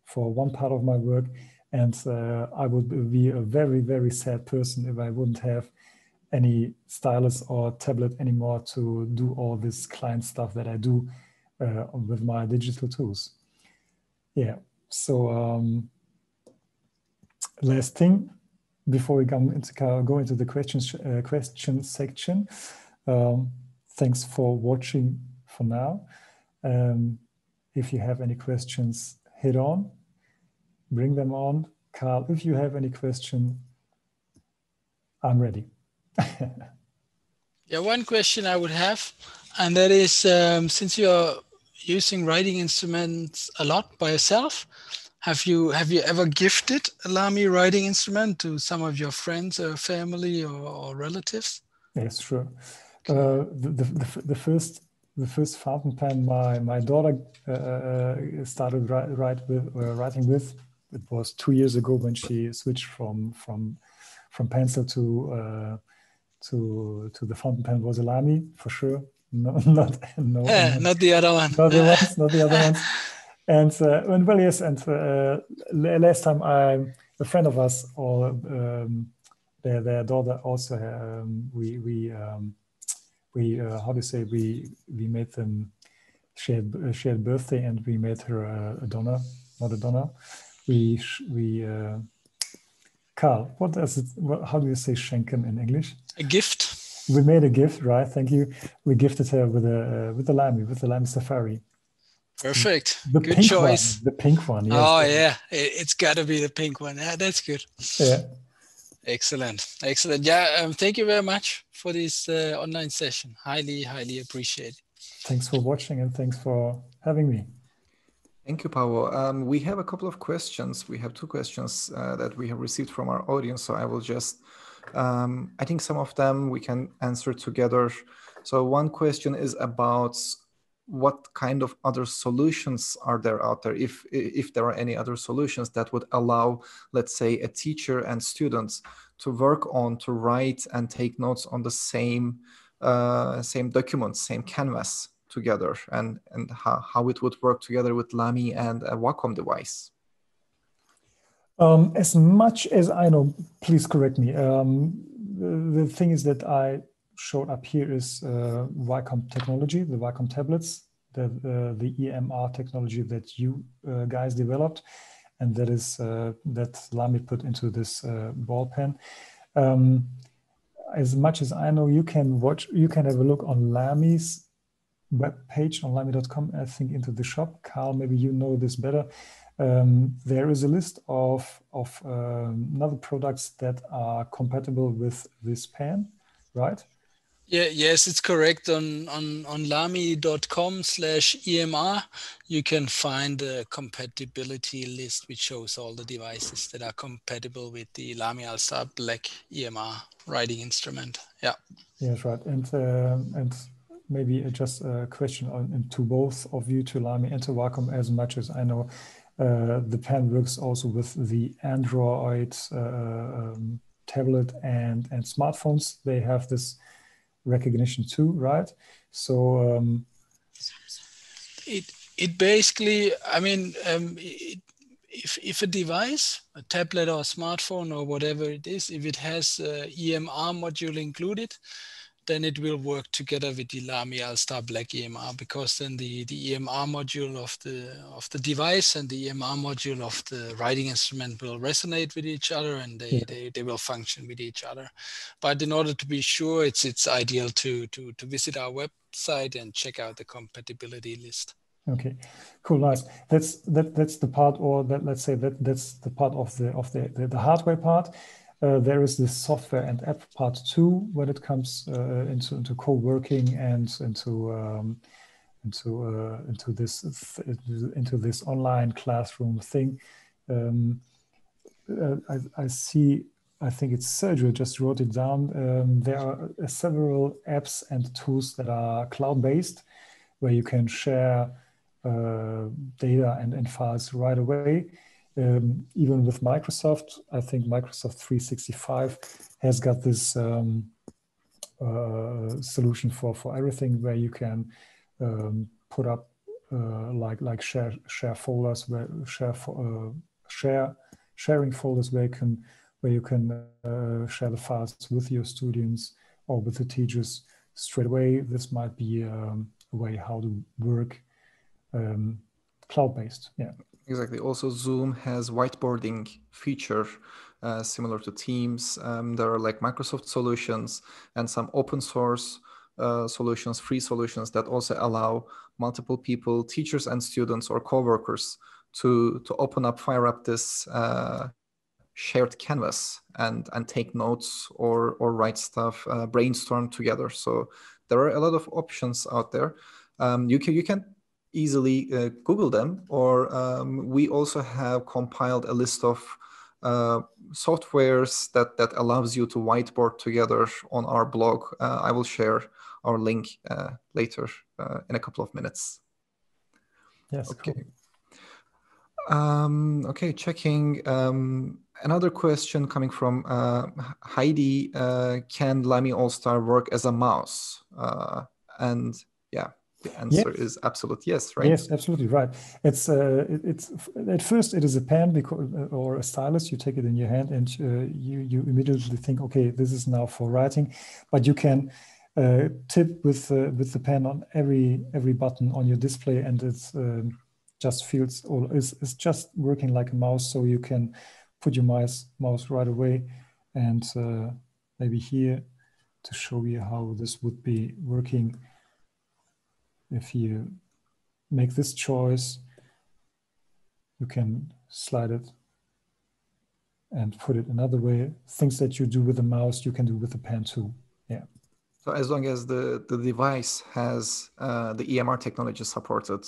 Speaker 3: for one part of my work, and uh, I would be a very very sad person if I wouldn't have any stylus or tablet anymore to do all this client stuff that I do uh, with my digital tools. Yeah. So um, last thing before we come into go into the questions uh, question section. Um, thanks for watching for now. Um, if you have any questions, hit on, bring them on. Carl, if you have any question, I'm ready.
Speaker 2: yeah, one question I would have, and that is um, since you're using writing instruments a lot by yourself, have you have you ever gifted a Lamy writing instrument to some of your friends or family or, or relatives?
Speaker 3: Yes, sure. Uh, the, the, the, first the first fountain pen my my daughter uh, uh started write, write with uh, writing with it was two years ago when she switched from from from pencil to uh, to to the fountain pen was a Lamy for sure. No, not no,
Speaker 2: yeah, not the other one.
Speaker 3: Not the ones, not the other ones. And uh, well, yes, and uh, last time I, a friend of us, or um, their, their daughter also, um, we we um, we uh, how do you say we we made them shared uh, shared birthday, and we made her a, a donor, not a donor. We we uh, Carl, what does it? What, how do you say schenken in English?
Speaker 2: A gift.
Speaker 3: We made a gift, right? Thank you. We gifted her with a uh, with the Lamy, with the Lamy Safari.
Speaker 2: Perfect. The good choice.
Speaker 3: One. The pink one.
Speaker 2: Yes. Oh yeah, it's got to be the pink one. Yeah, that's good.
Speaker 3: Yeah.
Speaker 2: Excellent, excellent. Yeah, um, thank you very much for this uh, online session. Highly, highly appreciate it.
Speaker 3: Thanks for watching and thanks for having me.
Speaker 1: Thank you, Paolo. Um, we have a couple of questions. We have two questions uh, that we have received from our audience. So I will just, um, I think some of them we can answer together. So one question is about what kind of other solutions are there out there? If if there are any other solutions that would allow let's say a teacher and students to work on to write and take notes on the same uh, same document same canvas together and and how, how it would work together with lamy and a wacom device?
Speaker 3: Um, as much as i know please correct me. Um, the thing is that i showed up here is uh, Wacom technology, the Wacom tablets, the, uh, the EMR technology that you uh, guys developed, and that is uh, that Lamy put into this uh, ball pen. Um, as much as I know, you can watch, you can have a look on Lamy's web page on lamy.com, I think into the shop. Carl, maybe you know this better. Um, there is a list of, of um, other products that are compatible with this pen, right?
Speaker 2: Yeah, yes, it's correct. On on on lamy.com slash EMR, you can find a compatibility list which shows all the devices that are compatible with the Lamy AL-star Black EMR writing instrument. Yeah.
Speaker 3: Yes, right. And uh, and maybe just a question on to both of you, to Lamy and to Wacom, as much as I know, uh, the pen works also with the Android uh, um, tablet and and smartphones. They have this recognition too, right? So um,
Speaker 2: it it basically, I mean, um, it, if if a device, a tablet or a smartphone or whatever it is, if it has a EMR module included, then it will work together with the Lamy AL-star Black EMR because then the, the EMR module of the of the device and the EMR module of the writing instrument will resonate with each other and they, yeah. they, they will function with each other. But in order to be sure, it's it's ideal to to to visit our website and check out the compatibility list.
Speaker 3: Okay, cool, nice. That's that that's the part, or that let's say that that's the part of the of the the, the hardware part. Uh, there is this software and app part too when it comes uh, into into co-working and into um, into uh, into this into this online classroom thing. Um, uh, I, I, see. I think it's Sergio just wrote it down. Um, there are uh, several apps and tools that are cloud-based, where you can share uh, data and, and files right away um, even with Microsoft, I think Microsoft 365 has got this um, uh, solution for, for everything where you can um, put up uh, like like share share folders where share uh, share sharing folders where you can where you can uh, share the files with your students or with the teachers straight away. This might be um, a way how to work um, cloud based. Yeah.
Speaker 1: Exactly. Also, Zoom has whiteboarding feature uh, similar to Teams. Um, there are like Microsoft solutions and some open source uh, solutions, free solutions that also allow multiple people, teachers and students or coworkers, to to open up, fire up this uh, shared canvas and and take notes or or write stuff, uh, brainstorm together. So there are a lot of options out there. Um, you can you can easily uh, Google them, or um, we also have compiled a list of uh, softwares that, that allows you to whiteboard together on our blog. Uh, I will share our link uh, later uh, in a couple of minutes.
Speaker 3: Yes.
Speaker 1: Okay. Cool. Um, okay, checking. Um, another question coming from uh, Heidi: Can Lamy AL-star work as a mouse? and yeah, the answer yes. is absolute yes, right?
Speaker 3: Yes, absolutely right. It's uh, it, it's at first it is a pen because uh, or a stylus. You take it in your hand and uh, you you immediately think, okay, this is now for writing, but you can uh, tip with uh, with the pen on every every button on your display, and it's um, just feels all is is just working like a mouse. So you can put your mouse mouse right away, and uh, maybe here to show you how this would be working if you make this choice, you can slide it and put it another way. Things that you do with the mouse, you can do with the pen too. Yeah.
Speaker 1: So as long as the, the device has uh, the EMR technology supported,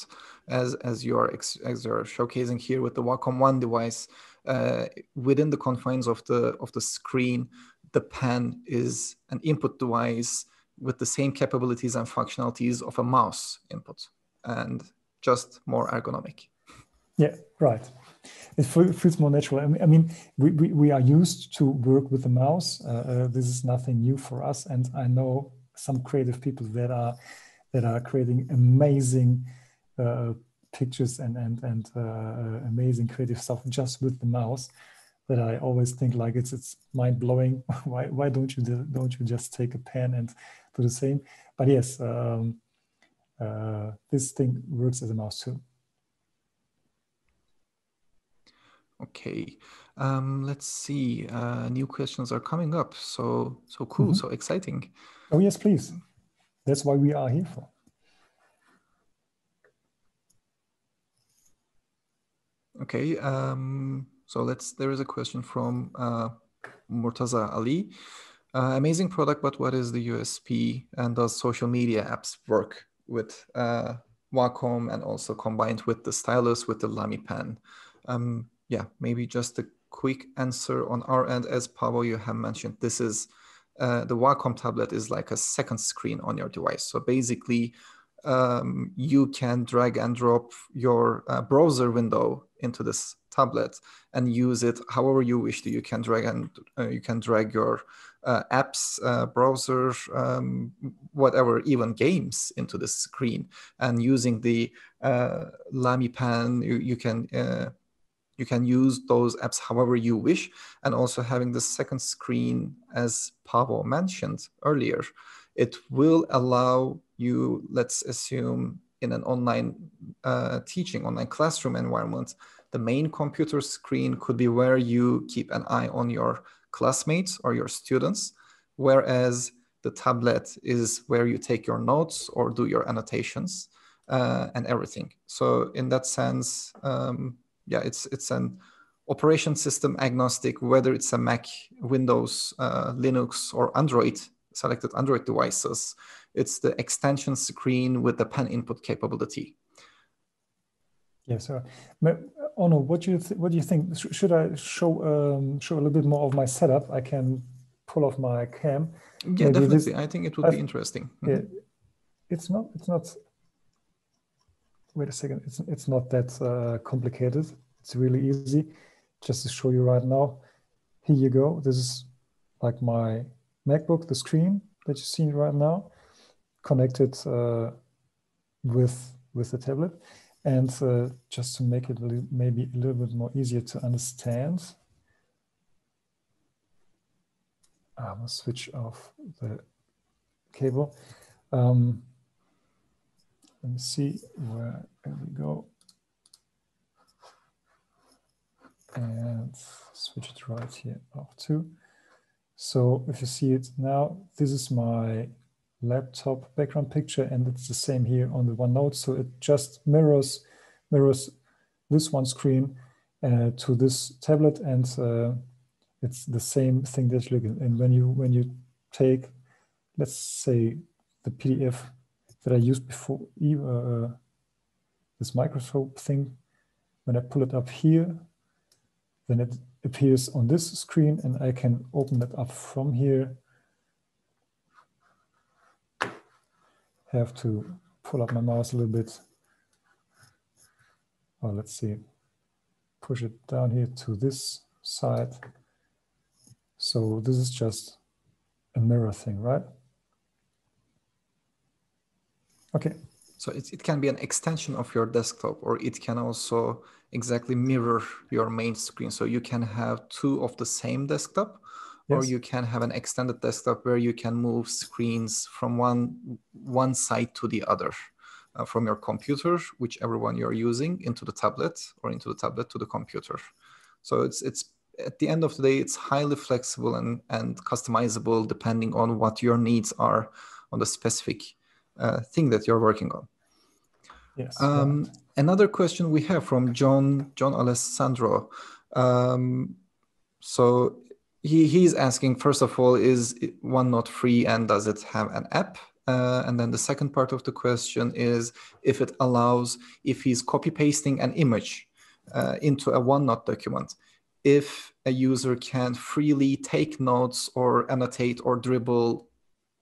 Speaker 1: as as you're as you're showcasing here with the Wacom One device, uh, within the confines of the of the screen, the pen is an input device with the same capabilities and functionalities of a mouse input and just more ergonomic.
Speaker 3: Yeah, right. It feels more natural. I mean, we, we, we are used to work with the mouse. Uh, uh, this is nothing new for us. And I know some creative people that are that are creating amazing uh, pictures and and and uh, amazing creative stuff just with the mouse. That I always think like it's it's mind blowing. why why don't you do, don't you just take a pen and do the same. But yes, um, uh, this thing works as a mouse too.
Speaker 1: Okay, um, let's see. Uh, new questions are coming up. So so cool, mm -hmm. so exciting.
Speaker 3: Oh yes, please. That's why we are here for.
Speaker 1: Okay, um, so let's. There is a question from uh, Murtaza Ali. Uh, amazing product, but what is the USP and does social media apps work with uh, Wacom and also combined with the stylus with the Lamy pen? Um, yeah, maybe just a quick answer on our end. As Pavo, you have mentioned, this is uh, the Wacom tablet is like a second screen on your device. So basically, um, you can drag and drop your uh, browser window into this tablet and use it however you wish to. You can drag and uh, you can drag your uh, apps, uh, browser, um, whatever, even games into the screen. And using the uh, Lamy Pen, you, you can uh, you can use those apps however you wish. And also having the second screen, as Pavo mentioned earlier, it will allow you, let's assume in an online uh, teaching, online classroom environment, the main computer screen could be where you keep an eye on your classmates or your students, whereas the tablet is where you take your notes or do your annotations uh, and everything. So in that sense, um, yeah, it's it's an operation system agnostic, whether it's a Mac, Windows, uh, Linux, or Android selected Android devices. It's the extension screen with the pen input capability.
Speaker 3: Yeah, so Ono, what do you what do you think? Should I show um, show a little bit more of my setup? I can pull off my cam.
Speaker 1: Yeah, Maybe definitely. This, I think it would I've, be interesting.
Speaker 3: Yeah, mm-hmm. it's not. It's not. Wait a second. It's it's not that uh, complicated. It's really easy. Just to show you right now. Here you go. This is like my MacBook, the screen that you see right now, connected uh, with with the tablet. And uh, just to make it maybe a little bit more easier to understand, I will switch off the cable. Um, let me see where we go. And switch it right here off too. So if you see it now, this is my laptop background picture and it's the same here on the OneNote. So it just mirrors mirrors this one screen uh, to this tablet and uh, it's the same thing that you look at. And when you when you take, let's say the PDF that I used before, uh, this Microsoft thing, when I pull it up here, then it appears on this screen and I can open it up from here have to pull up my mouse a little bit. Well, let's see, push it down here to this side. So this is just a mirror thing, right? Okay.
Speaker 1: So it, it can be an extension of your desktop or it can also exactly mirror your main screen. So you can have two of the same desktop yes. or you can have an extended desktop where you can move screens from one one side to the other uh, from your computer whichever one you're using into the tablet or into the tablet to the computer so it's it's at the end of the day it's highly flexible and and customizable depending on what your needs are on the specific uh, thing that you're working on yes um, right. another question we have from john john alessandro um, so he, he's asking first of all is OneNote free and does it have an app? Uh, and then the second part of the question is if it allows if he's copy pasting an image uh, into a OneNote document if a user can freely take notes or annotate or dribble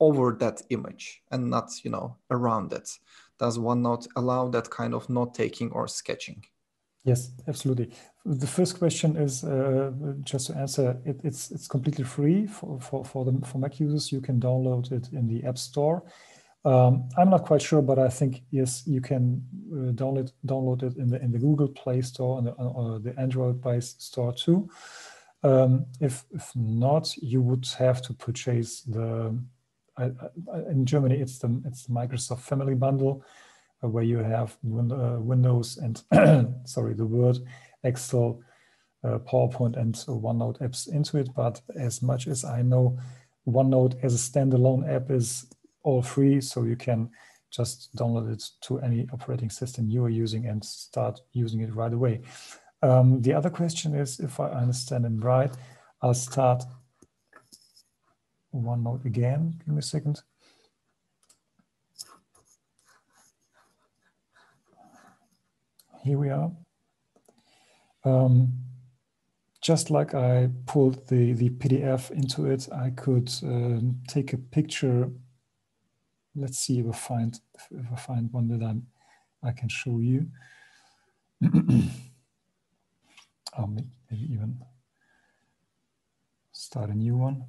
Speaker 1: over that image and not you know around it. Does OneNote allow that kind of note taking or sketching
Speaker 3: Yes, absolutely. The first question is uh, just to answer. It, it's it's completely free for for for the for Mac users. You can download it in the App Store. Um, I'm not quite sure, but I think yes, you can uh, download download it in the in the Google Play Store and the, uh, the Android-based store too. Um, if if not, you would have to purchase the. in Germany, it's the it's the Microsoft Family Bundle where you have win uh, Windows and sorry, the Word, Excel, uh, PowerPoint, and OneNote apps into it. But as much as I know, OneNote as a standalone app is all free, so you can just download it to any operating system you are using and start using it right away. Um, the other question is, if I understand it right, I'll start OneNote again. Give me a second. Here we are. Um, just like I pulled the, the PDF into it, I could um, take a picture. Let's see if I find if I find one that I'm, I can show you. or maybe even start a new one.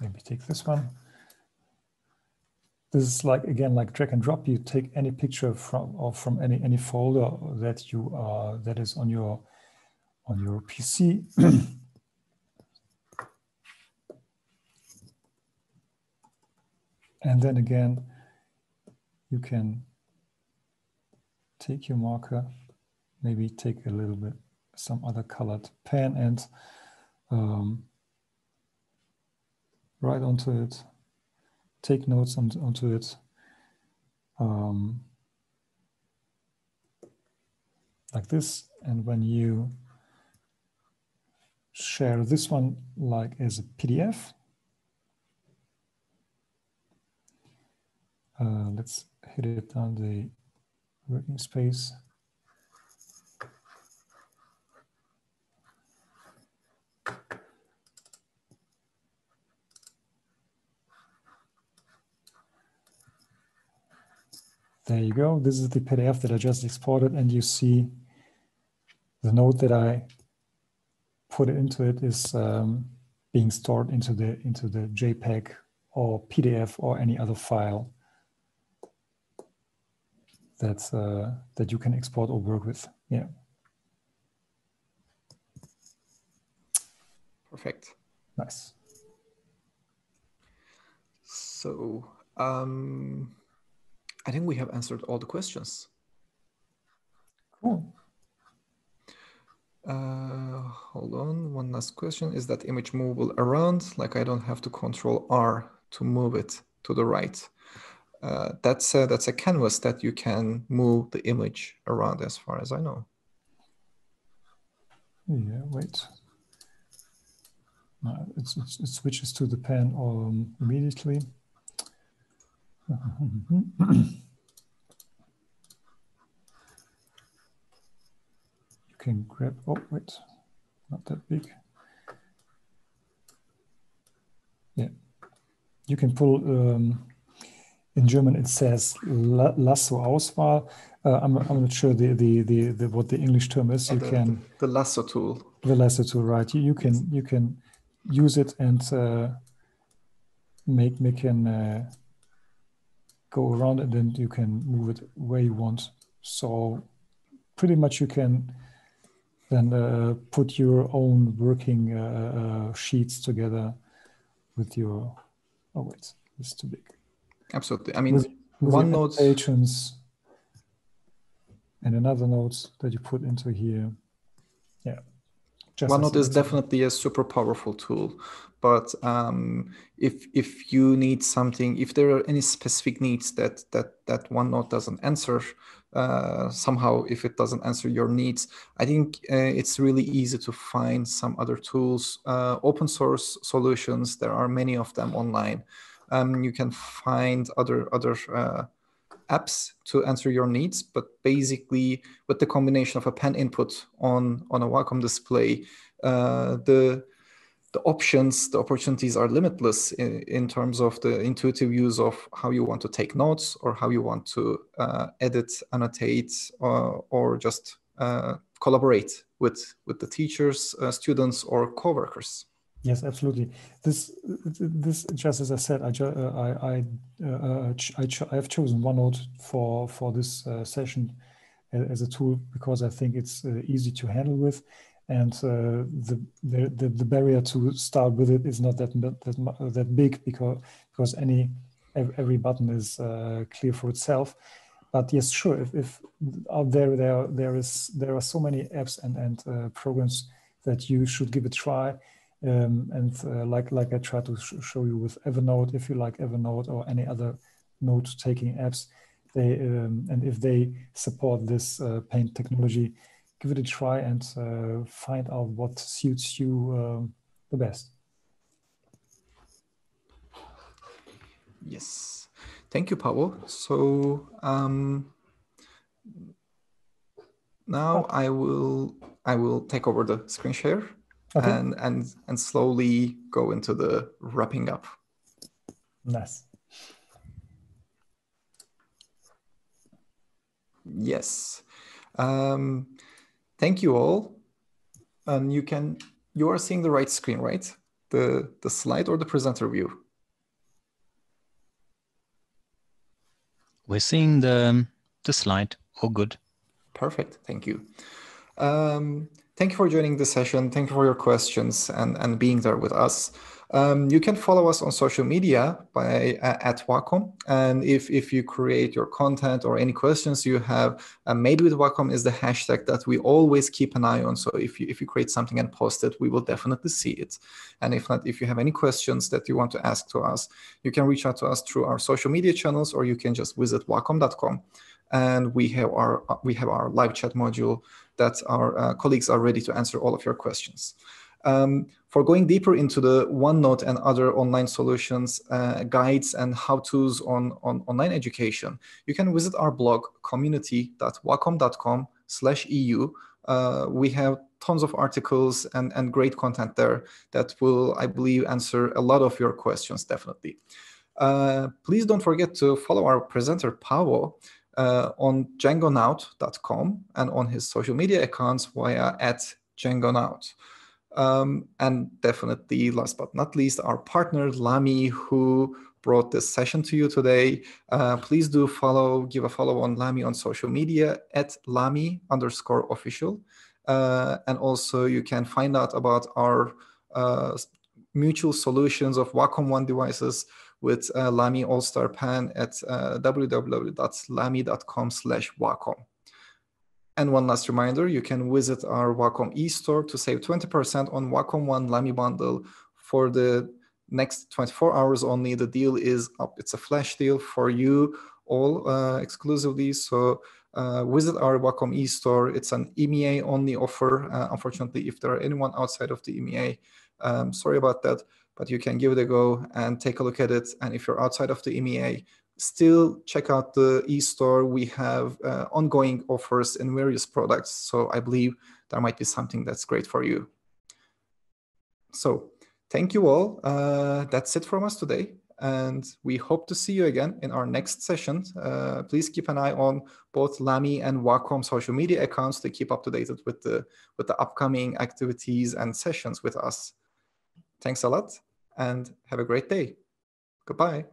Speaker 3: Let's maybe take this one. This is like, again, like drag and drop. You take any picture from or from any, any folder that you uh, that is on your on your PC. and then again, you can take your marker, maybe take a little bit some other colored pen and um, write onto it, take notes on, onto it. Um, like this. And when you share this one like as a PDF, uh, let's hit it on the working space. There you go. This is the PDF that I just exported and you see the note that I put into it is um, being stored into the into the JPEG or PDF or any other file that uh, that you can export or work with. Yeah.
Speaker 1: Perfect.
Speaker 3: Nice.
Speaker 1: So um, I think we have answered all the questions.
Speaker 3: Cool.
Speaker 1: Uh, hold on, one last question. Is that image movable around? Like I don't have to control R to move it to the right. Uh, that's, a, that's a canvas that you can move the image around as far as I know.
Speaker 3: Yeah, wait. No, it's, it's, it switches to the pen um, immediately. you can grab, oh, wait, not that big. Yeah, you can pull, um, in German it says Lasso Auswahl. Uh, I'm, I'm not sure the, the, the, the, what the English term is. You
Speaker 1: the,
Speaker 3: can
Speaker 1: the lasso tool.
Speaker 3: The lasso tool, right? You, you can you can use it and uh, make make an uh, go around and then you can move it where you want. So pretty much you can then uh, put your own working uh, uh, sheets together with your, oh wait, it's too big.
Speaker 1: Absolutely. I mean,
Speaker 3: with, with
Speaker 1: OneNote
Speaker 3: agents and another note that you put into here. Yeah.
Speaker 1: Just OneNote is definitely a super powerful tool, but um, if if you need something, if there are any specific needs that that that OneNote doesn't answer, uh, somehow if it doesn't answer your needs, I think uh, it's really easy to find some other tools, uh, open source solutions. There are many of them online. Um, you can find other other uh, apps to answer your needs, but basically with the combination of a pen input on, on a Wacom display, uh, the, the options, the opportunities are limitless in, in, terms of the intuitive use of how you want to take notes or how you want to uh, edit, annotate, or, uh, or just uh, collaborate with, with the teachers, uh, students, or coworkers.
Speaker 3: Yes, absolutely. This, this just as I said, I uh, I I, uh, I, ch I, have chosen OneNote for for this uh, session as a tool because I think it's uh, easy to handle with, and uh, the, the the barrier to start with it is not that that that big because because any every button is uh, clear for itself. But yes, sure. If, if out there there there is there are so many apps and and programs that you should give a try um, and uh, like like I tried to sh show you with Evernote, if you like Evernote or any other note-taking apps, they um, and if they support this uh, paint technology, give it a try and uh, find out what suits you um, the best.
Speaker 1: Yes, thank you, Pavel. So um, now I will I will take over the screen share okay. and and and slowly go into the wrapping up.
Speaker 3: Nice.
Speaker 1: Yes. Um, thank you all. And you can you are seeing the right screen, right? the, the slide or the presenter view?
Speaker 4: We're seeing the, the slide. Oh, good.
Speaker 1: Perfect. Thank you. Um, thank you for joining the session. Thank you for your questions and, and being there with us. Um, you can follow us on social media by uh, at Wacom, and if if you create your content or any questions you have, uh, made with Wacom is the hashtag that we always keep an eye on. So if you if you create something and post it, we will definitely see it. And if not, if you have any questions that you want to ask to us, you can reach out to us through our social media channels, or you can just visit Wacom.com, and we have our we have our live chat module that our uh, colleagues are ready to answer all of your questions. Um, for going deeper into the OneNote and other online solutions, uh, guides, and how-tos on, on online education, you can visit our blog, community.wacom.com slash EU. Uh, we have tons of articles and, and great content there that will, I believe, answer a lot of your questions, definitely. Uh, please don't forget to follow our presenter, Pavo, uh, on djangonaut.com and on his social media accounts via at djangonaut. Um, and definitely, last but not least, our partner Lamy, who brought this session to you today. Uh, please do follow, give a follow on Lamy on social media at Lamy underscore official. Uh, and also, you can find out about our uh, mutual solutions of Wacom One devices with uh, Lamy AL-star Pan at uh, www.lamy.com slash Wacom. And one last reminder, you can visit our Wacom e-store to save 20% on Wacom One Lamy bundle for the next 24 hours only. The deal is up. It's a flash deal for you all uh, exclusively. So uh, visit our Wacom e-store. It's an EMEA only offer. Uh, unfortunately, if there are anyone outside of the EMEA, um, sorry about that, but you can give it a go and take a look at it. And if you're outside of the EMEA, still check out the e-store. We have uh, ongoing offers in various products. So I believe there might be something that's great for you. So thank you all. Uh, that's it from us today. And we hope to see you again in our next session. Uh, please keep an eye on both Lamy and Wacom social media accounts to keep up to date with the, with the upcoming activities and sessions with us. Thanks a lot and have a great day. Goodbye.